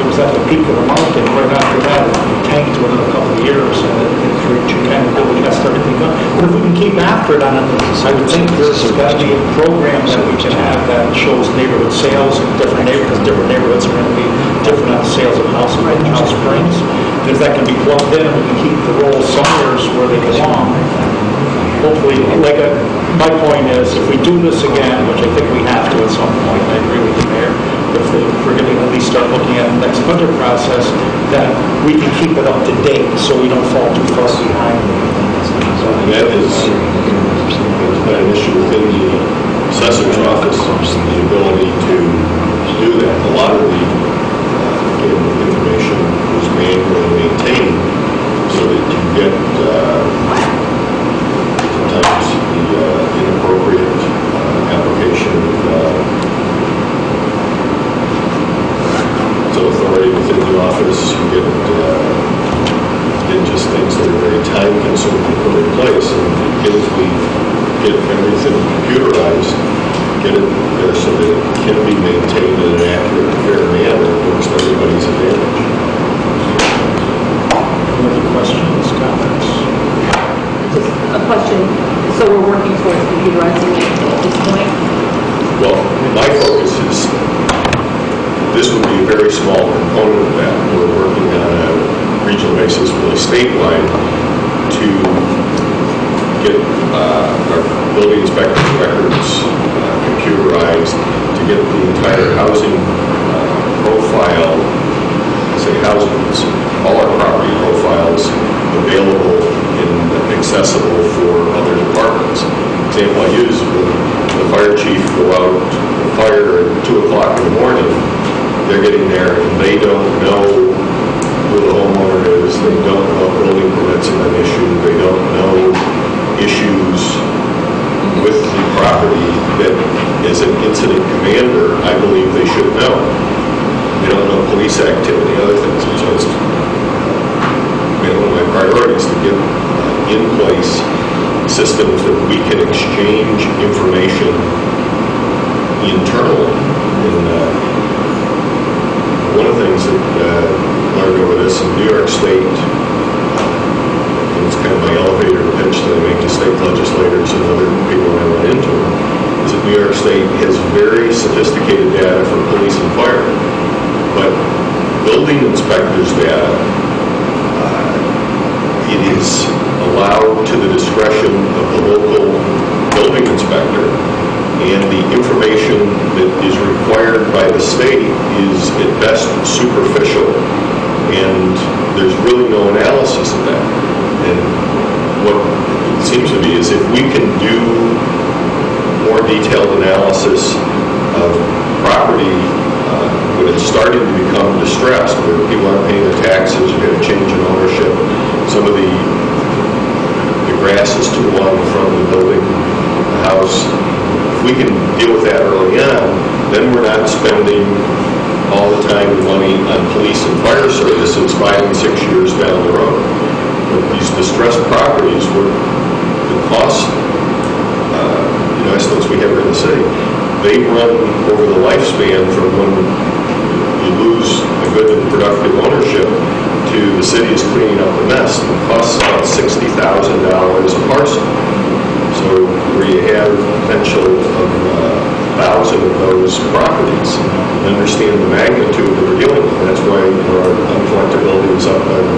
it was at the peak of the market, right after that, it tanked within a couple of years, and it, it reached, kind of really messed everything up. But if we can keep after it on it, I would think there's got to be a program that we can have that shows neighborhood sales in different neighborhoods, different neighborhoods are going to be different on sales of house and house springs. If that can be plugged in, we can keep the roll somewhere where they belong. Hopefully, like, uh, my point is, if we do this again, which I think we have to at some point, I agree with the mayor, if the- we're going to at least start looking at the next budget process, that we can keep it up to date, so we don't fall too far behind. And that is, an issue within the assessor's office, the ability to do that. A lot of the uh, information was manually maintained, so that you get uh, sometimes the uh, inappropriate uh, application of uh, authority within the office, you get uh, just things that are very time consuming to put in place. And if we get everything computerized, get it there so that it can be maintained in an accurate, fair manner, it works to everybody's advantage. Any other questions, comments? Just a question, so we're working towards computerizing it at this point? Well, my focus is, this would be a very small component of that. We're working on a regional basis, really statewide, to get uh, our building inspector records uh, computerized, to get the entire housing uh, profile, say housing, all our property profiles available accessible for other departments. Example I use, when the fire chief go out, fire at 2 o'clock in the morning, they're getting there and they don't know who the homeowner is, they don't know building permits are an issue, they don't know issues with the property that as an incident commander, I believe they should know. They don't know police activity, other things, so it's, you know, one of my priorities to get uh, in place systems that we can exchange information internally. And, uh, one of the things that uh, learned over this in New York State, and it's kind of my elevator pitch that I make to state legislators and other people I run into, is that New York State has very sophisticated data for police and fire, but building inspectors' data, is allowed to the discretion of the local building inspector and the information that is required by the state is at best superficial, and there's really no analysis of that. And what it seems to me is if we can do more detailed analysis of property uh, it's starting to become distressed, where people aren't paying their taxes, you have a change in ownership, some of the the grass is too long in front of the building, the house, if we can deal with that early on, then we're not spending all the time and money on police and fire services five and six years down the road. But these distressed properties, where the cost, uh, you know, estimates we have in the city, they run over the lifespan from when good and productive ownership to the city is cleaning up the mess. It costs about $60,000 a parcel. So where you have a potential of uh, a thousand of those properties, understand the magnitude that we're dealing with. That's why our uncollectability is up and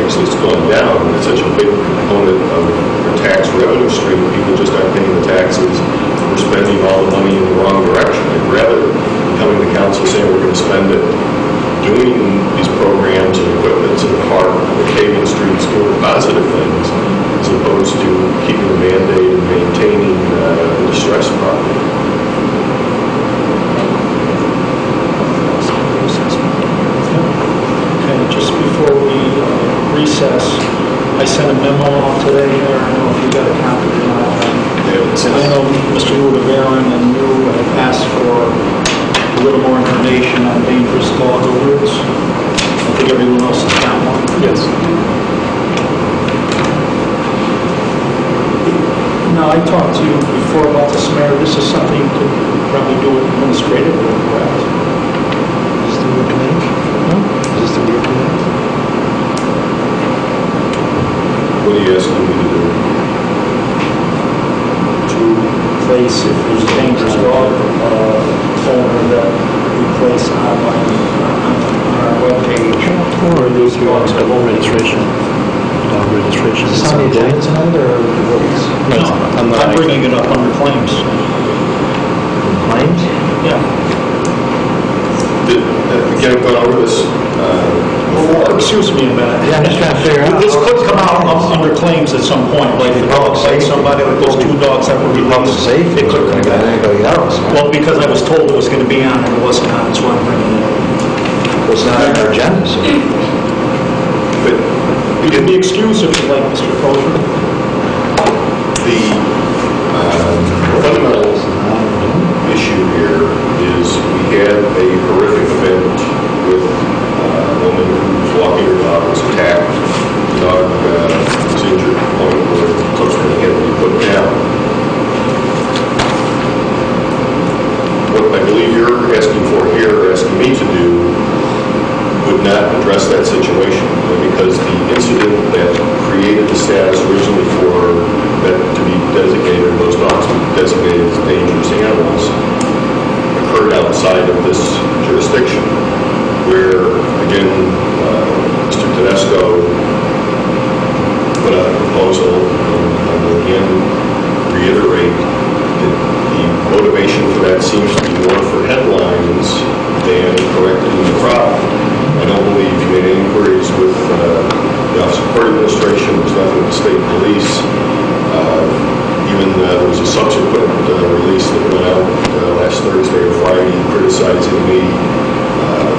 actually it's going down. It's such a big component of our tax revenue stream. People just aren't paying the taxes. We're spending all the money in the wrong direction. I'd rather coming to council saying we're going to spend it doing these programs and equipment in the park, the paving streets, doing positive things, as opposed to keeping the Band-Aid and maintaining uh, the distressed property. Okay, just before we uh, recess, I sent a memo out today, I don't know if you got a copy or not. I know Mr. Mootooveren and you have asked for a little more information on dangerous logger routes. I think everyone else has got one. Yes. Now, I talked to you before about this, Mayor, this is something you could probably do administratively, correct? Is this the recommendation? Is this the recommendation? What are you asking me to do? to place, if there's a dangerous dog uh, owner that we place online uh, on our webpage. Or these dogs have administration. dog registration. Is this on the agenda tonight, or what's? No, I'm not. I'm bringing it up under claims. Claims? Yeah. Did- uh, Again, over this uh, before. Excuse me a minute. Yeah, I'm just trying to figure out. This could come out up under claims at some point, like the dog bite somebody, with those two dogs that were Public released. safety. It could come I back. think go. Well, because I was told it was going to be on, and it wasn't on, that's why I'm bringing it up. It's not on our agenda, so. But You can be excused if you like, Mr. Crozier. the um, fundamental issue here is we had a horrific event with uh, a woman who was walking her dog, was attacked. The dog uh, was injured to the point where the coachman had to be put down. What I believe you're asking for here, or asking me to do, would not address that situation, because the incident that created the status originally for that to be designated, those dogs to be designated as dangerous animals, occurred outside of this jurisdiction, where, again, uh, Mr. Tedesco put out a proposal, and I will again reiterate that the motivation for that seems to be more for headlines than correcting the problem. I don't believe you made inquiries with uh, the Office of Court Administration, there's nothing with the state police. Uh, Even, uh, there was a subsequent uh, release that went out uh, last Thursday or Friday criticizing me, uh,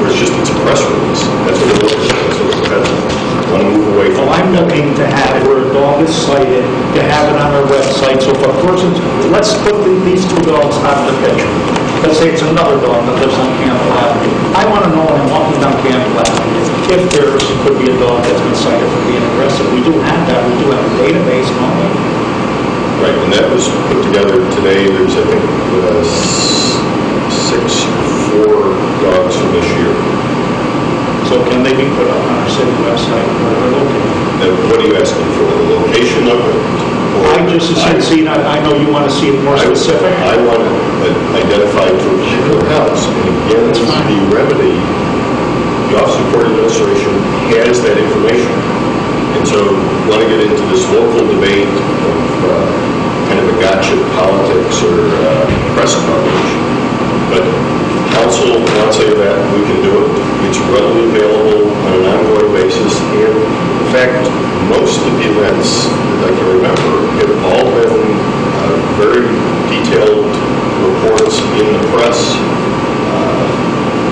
where it's just, it's a press release. That's what it like, that's what headline. Want to move away from Well, I'm looking to have it where a dog is cited, to have it on our website, so if a person, let's put the- these two dogs out of the picture. Let's say it's another dog that lives on Campbell Avenue. I want to know when I'm walking down Campbell Avenue, if there's, could be a dog that's been cited for being aggressive. We do have that, we do have a database, don't we? Right, and that was put together today, there's, I think, uh, six, four dogs from this year. So can they be put up on our city website where they're located? Now, what are you asking for, the location of it? or- I just, see, I I know you want to see it more I- specific. I want it identified for a particular house, and again, the remedy, the Office of Court Administration has that information. And so, want to get into this local debate of uh, kind of a gotcha politics or uh, press coverage, but council to say that, we can do it. It's readily available on an ongoing basis, and in fact, most of the events that I can remember have all been uh, very detailed reports in the press, uh,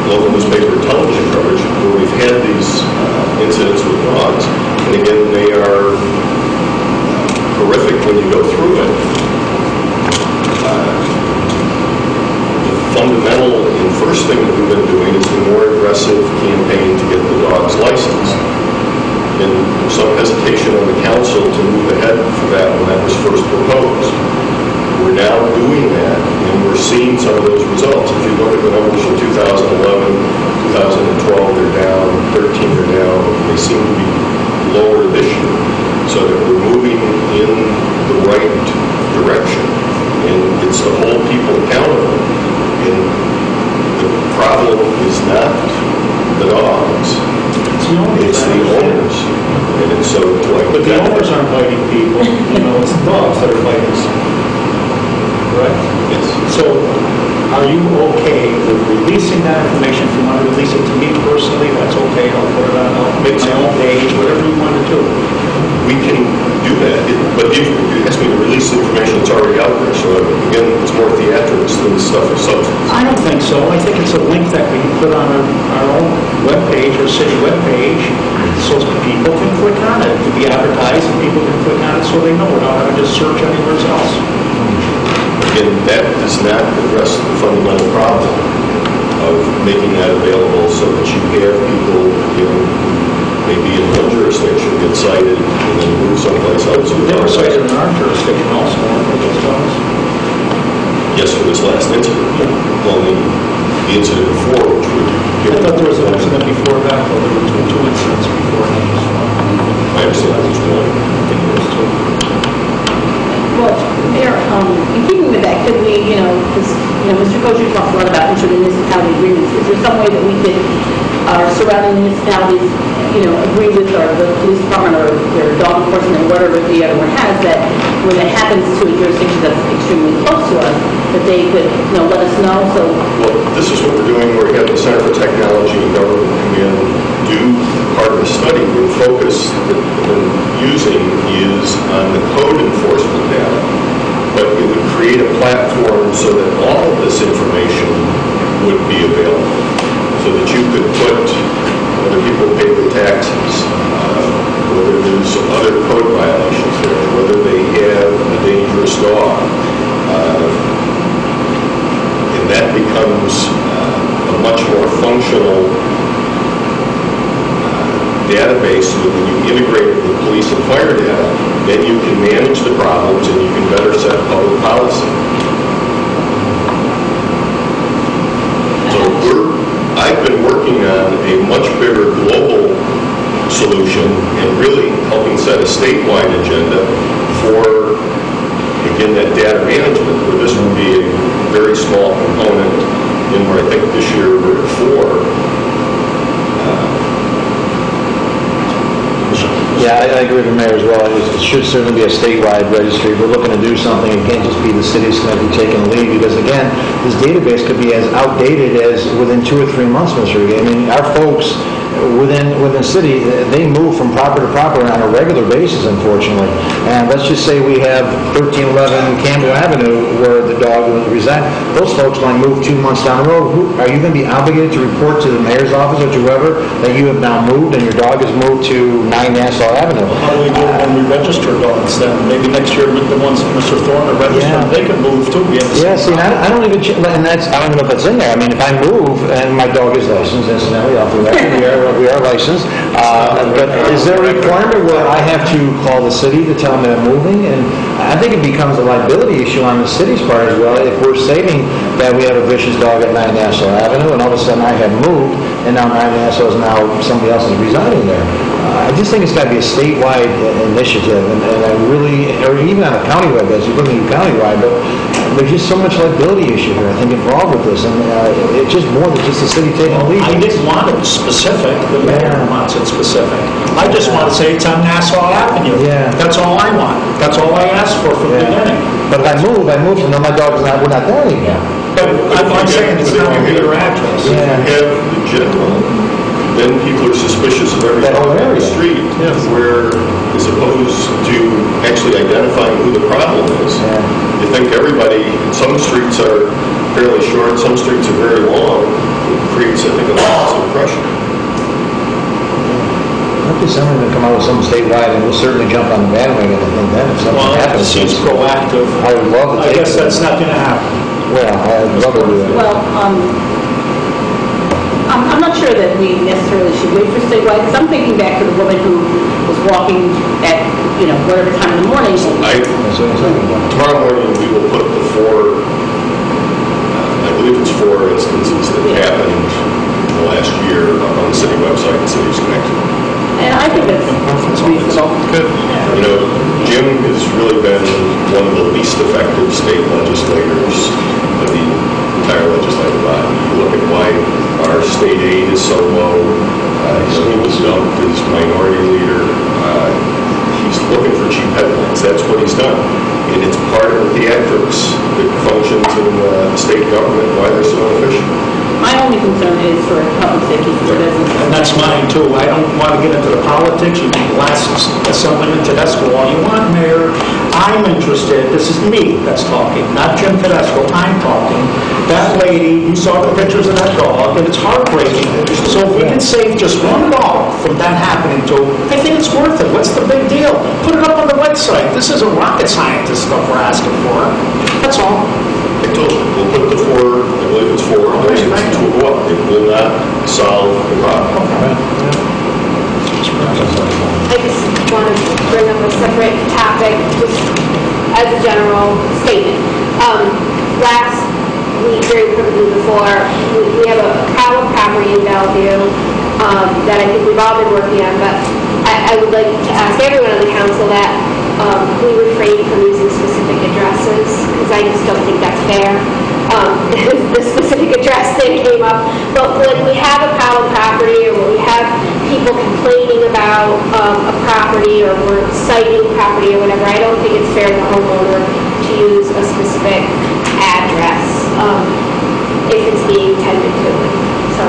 local newspaper, television coverage, where we've had these uh, incidents with dogs. And again, they are horrific when you go through it. Uh, The fundamental and first thing that we've been doing is the more aggressive campaign to get the dogs licensed. And some hesitation on the council to move ahead for that when that was first proposed. We're now doing that, and we're seeing some of those results. If you look at the numbers from 2011, 2012, they're down, 13 are down, they seem to be lower this year. So that we're moving in the right direction, and it's to hold people accountable. And the problem is not the dogs, It's the owners. it's the owners. And it's so to But the owners aren't biting people, you know, it's the dogs that are biting. Correct? Yes. So are you okay with releasing that information? If you want to release it to me personally, that's okay. I'll put it on, I'll make my own page, whatever you want to do. We can do that, It- but if you ask me to release information that's already out there, so again, it's more theatrics than stuff of substance. I don't think so. I think it's a link that we can put on our, our own webpage, our city webpage, so people can click on it, It to be advertised, and people can click on it so they know without having to search anywhere else. Again, that does not address the fundamental problem of making that available so that you have people, you know, maybe in one jurisdiction get cited and then move someplace else. They were cited in our jurisdiction also, weren't those dogs? Yes, for this last incident. Well, the the incident before, which would... I thought there was an incident before that, though, there were two two incidents before that. I understand there's one. I think there was two. Well, Mayor, um, in keeping with that, could we, you know, because, you you know, Mr. Kosiur talks a lot about intermunicipality agreements. Is there some way that we could, our surrounding municipalities, you know, agree with our, the police department or their dog enforcement, or whatever the other one has, that when it happens to a jurisdiction that's extremely close to us, that they could, you know, let us know, so. Well, this is what we're doing, we're having the Center for Technology and Government in, do part of the study, the focus that we're using is on the code enforcement data, but it would create a platform so that all of this information would be available, so that you could put whether people pay their taxes, uh, whether there's other code violations there, whether they have a dangerous dog, uh, and that becomes uh, a much more functional uh, database so that when you integrate with police and fire data, then you can manage the problems and you can better set public policy. So we're, I've been working on a much bigger global solution and really helping set a statewide agenda for again, that data management, where this would be a very small component in where I think this year we're at four. Uh, Yeah, I I agree with the mayor as well. It should certainly be a statewide registry. We're looking to do something, it can't just be the city's going to be taking the lead, because again, this database could be as outdated as within two or three months, Mr. I mean, our folks within, within city, they move from property to property on a regular basis, unfortunately. And let's just say we have 1311 Campbell Avenue where the dog resides. Those folks might move two months down the road. Who- Are you going to be obligated to report to the mayor's office or to whoever that you have now moved and your dog has moved to 9 Nassau Avenue? How do we do it when we register dogs then? Maybe next year, with the ones Mr. Thorne Yeah. registered, they can move too. We Yeah, see, I I don't even, and that's, I don't even know if it's in there. I mean, if I move and my dog is licensed, incidentally, off the record, we are, we are licensed. Uh, But is there a requirement where I have to call the city to tell them that I'm moving? And I think it becomes a liability issue on the city's part as well. If we're stating that we have a vicious dog at 9 Nassau Avenue, and all of a sudden I have moved, and now 9 Nassau is now, somebody else is residing there. I just think it's got to be a statewide uh, initiative, and and I really, or even on a countywide basis, you're looking at countywide, but there's just so much liability issue here, I think, involved with this, and uh, it's just more than just the city taking the lead. I didn't want it specific, the mayor wants it specific. I just want to say it's on Nassau Avenue. Yeah. That's all I want. That's all I asked for from the beginning. But if I move, I move, and then my dog is not, we're not there anymore. But I'm I'm saying it's not going to be your address. If you have the general, then people are suspicious of every That whole dog on the area. street, where, as opposed to actually identifying who the problem is. You think everybody, some streets are fairly short, some streets are very long, it creates, I think, a lot false impression. Hopefully someone will come out with something statewide, and we'll certainly jump on the bandwagon, I think, then, if something Well, that happens. seems proactive. I would love to I guess that's not going to happen. Well, I'd love to do that. Well, um, I'm, I'm not sure that we necessarily should wait for statewide, because I'm thinking back to the woman who was walking at, you know, whatever time in the morning. I, I'm tomorrow morning, we will put the four, uh, I believe it's four instances that happened in the last year up on the city website, and Cities Connected. And I think that's reasonable. You know, Jim has really been one of the least effective state legislators of the entire legislative body. You look at why our state aid is so low. Uh, he was dumped as minority leader. Uh, he's looking for cheap headlines. That's what he's done. And it's part of the theatrics that functions in uh, state government, why they're so inefficient. My only concern is for public safety for business. And that's mine too. I don't want to get into the politics. You can blast Assemblyman Tedisco all you want, Mayor. I'm interested, this is me that's talking, not Jim Tedisco, I'm talking. That lady, you saw the pictures of that dog, and it's heartbreaking. So if we can save just one dog from that happening to, I think it's worth it. What's the big deal? Put it up on the website. This isn't rocket scientist stuff we're asking for. That's all. We'll put the four, I believe go up. It will not solve the problem. I just want to bring up a separate topic, just as a general statement. Um, Last week, very quickly before, we we have a problem property in Bellevue um, that I think we've all been working on, but I I would like to ask everyone on the council that um, we refrain from using specific addresses, because I just don't think that's fair. Um, the specific address thing came up, but when we have a problem property, or when we have people complaining about um, a property, or we're citing property or whatever, I don't think it's fair to the homeowner to use a specific address um, if it's being tended to. So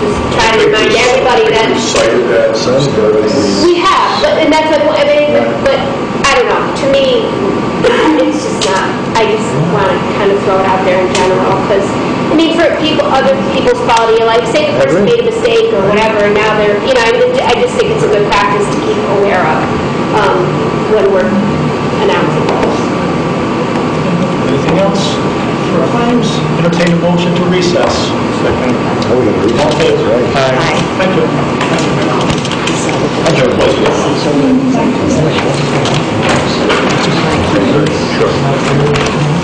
just trying to remind everybody that cited that we have, but, and that's like, I mean, but, know, to me, it's just not, I just want to kind of throw it out there in general, because, I mean, for people, other people's quality of life, say the person made a mistake or whatever, and now they're, you know, I mean, I just think it's a good practice to keep aware of, um, when we're announcing those. Anything else for claims? Entertain a motion to recess. Second. Oh, we're All in favor? Right. Aye. Thank you. Thank you. Sure.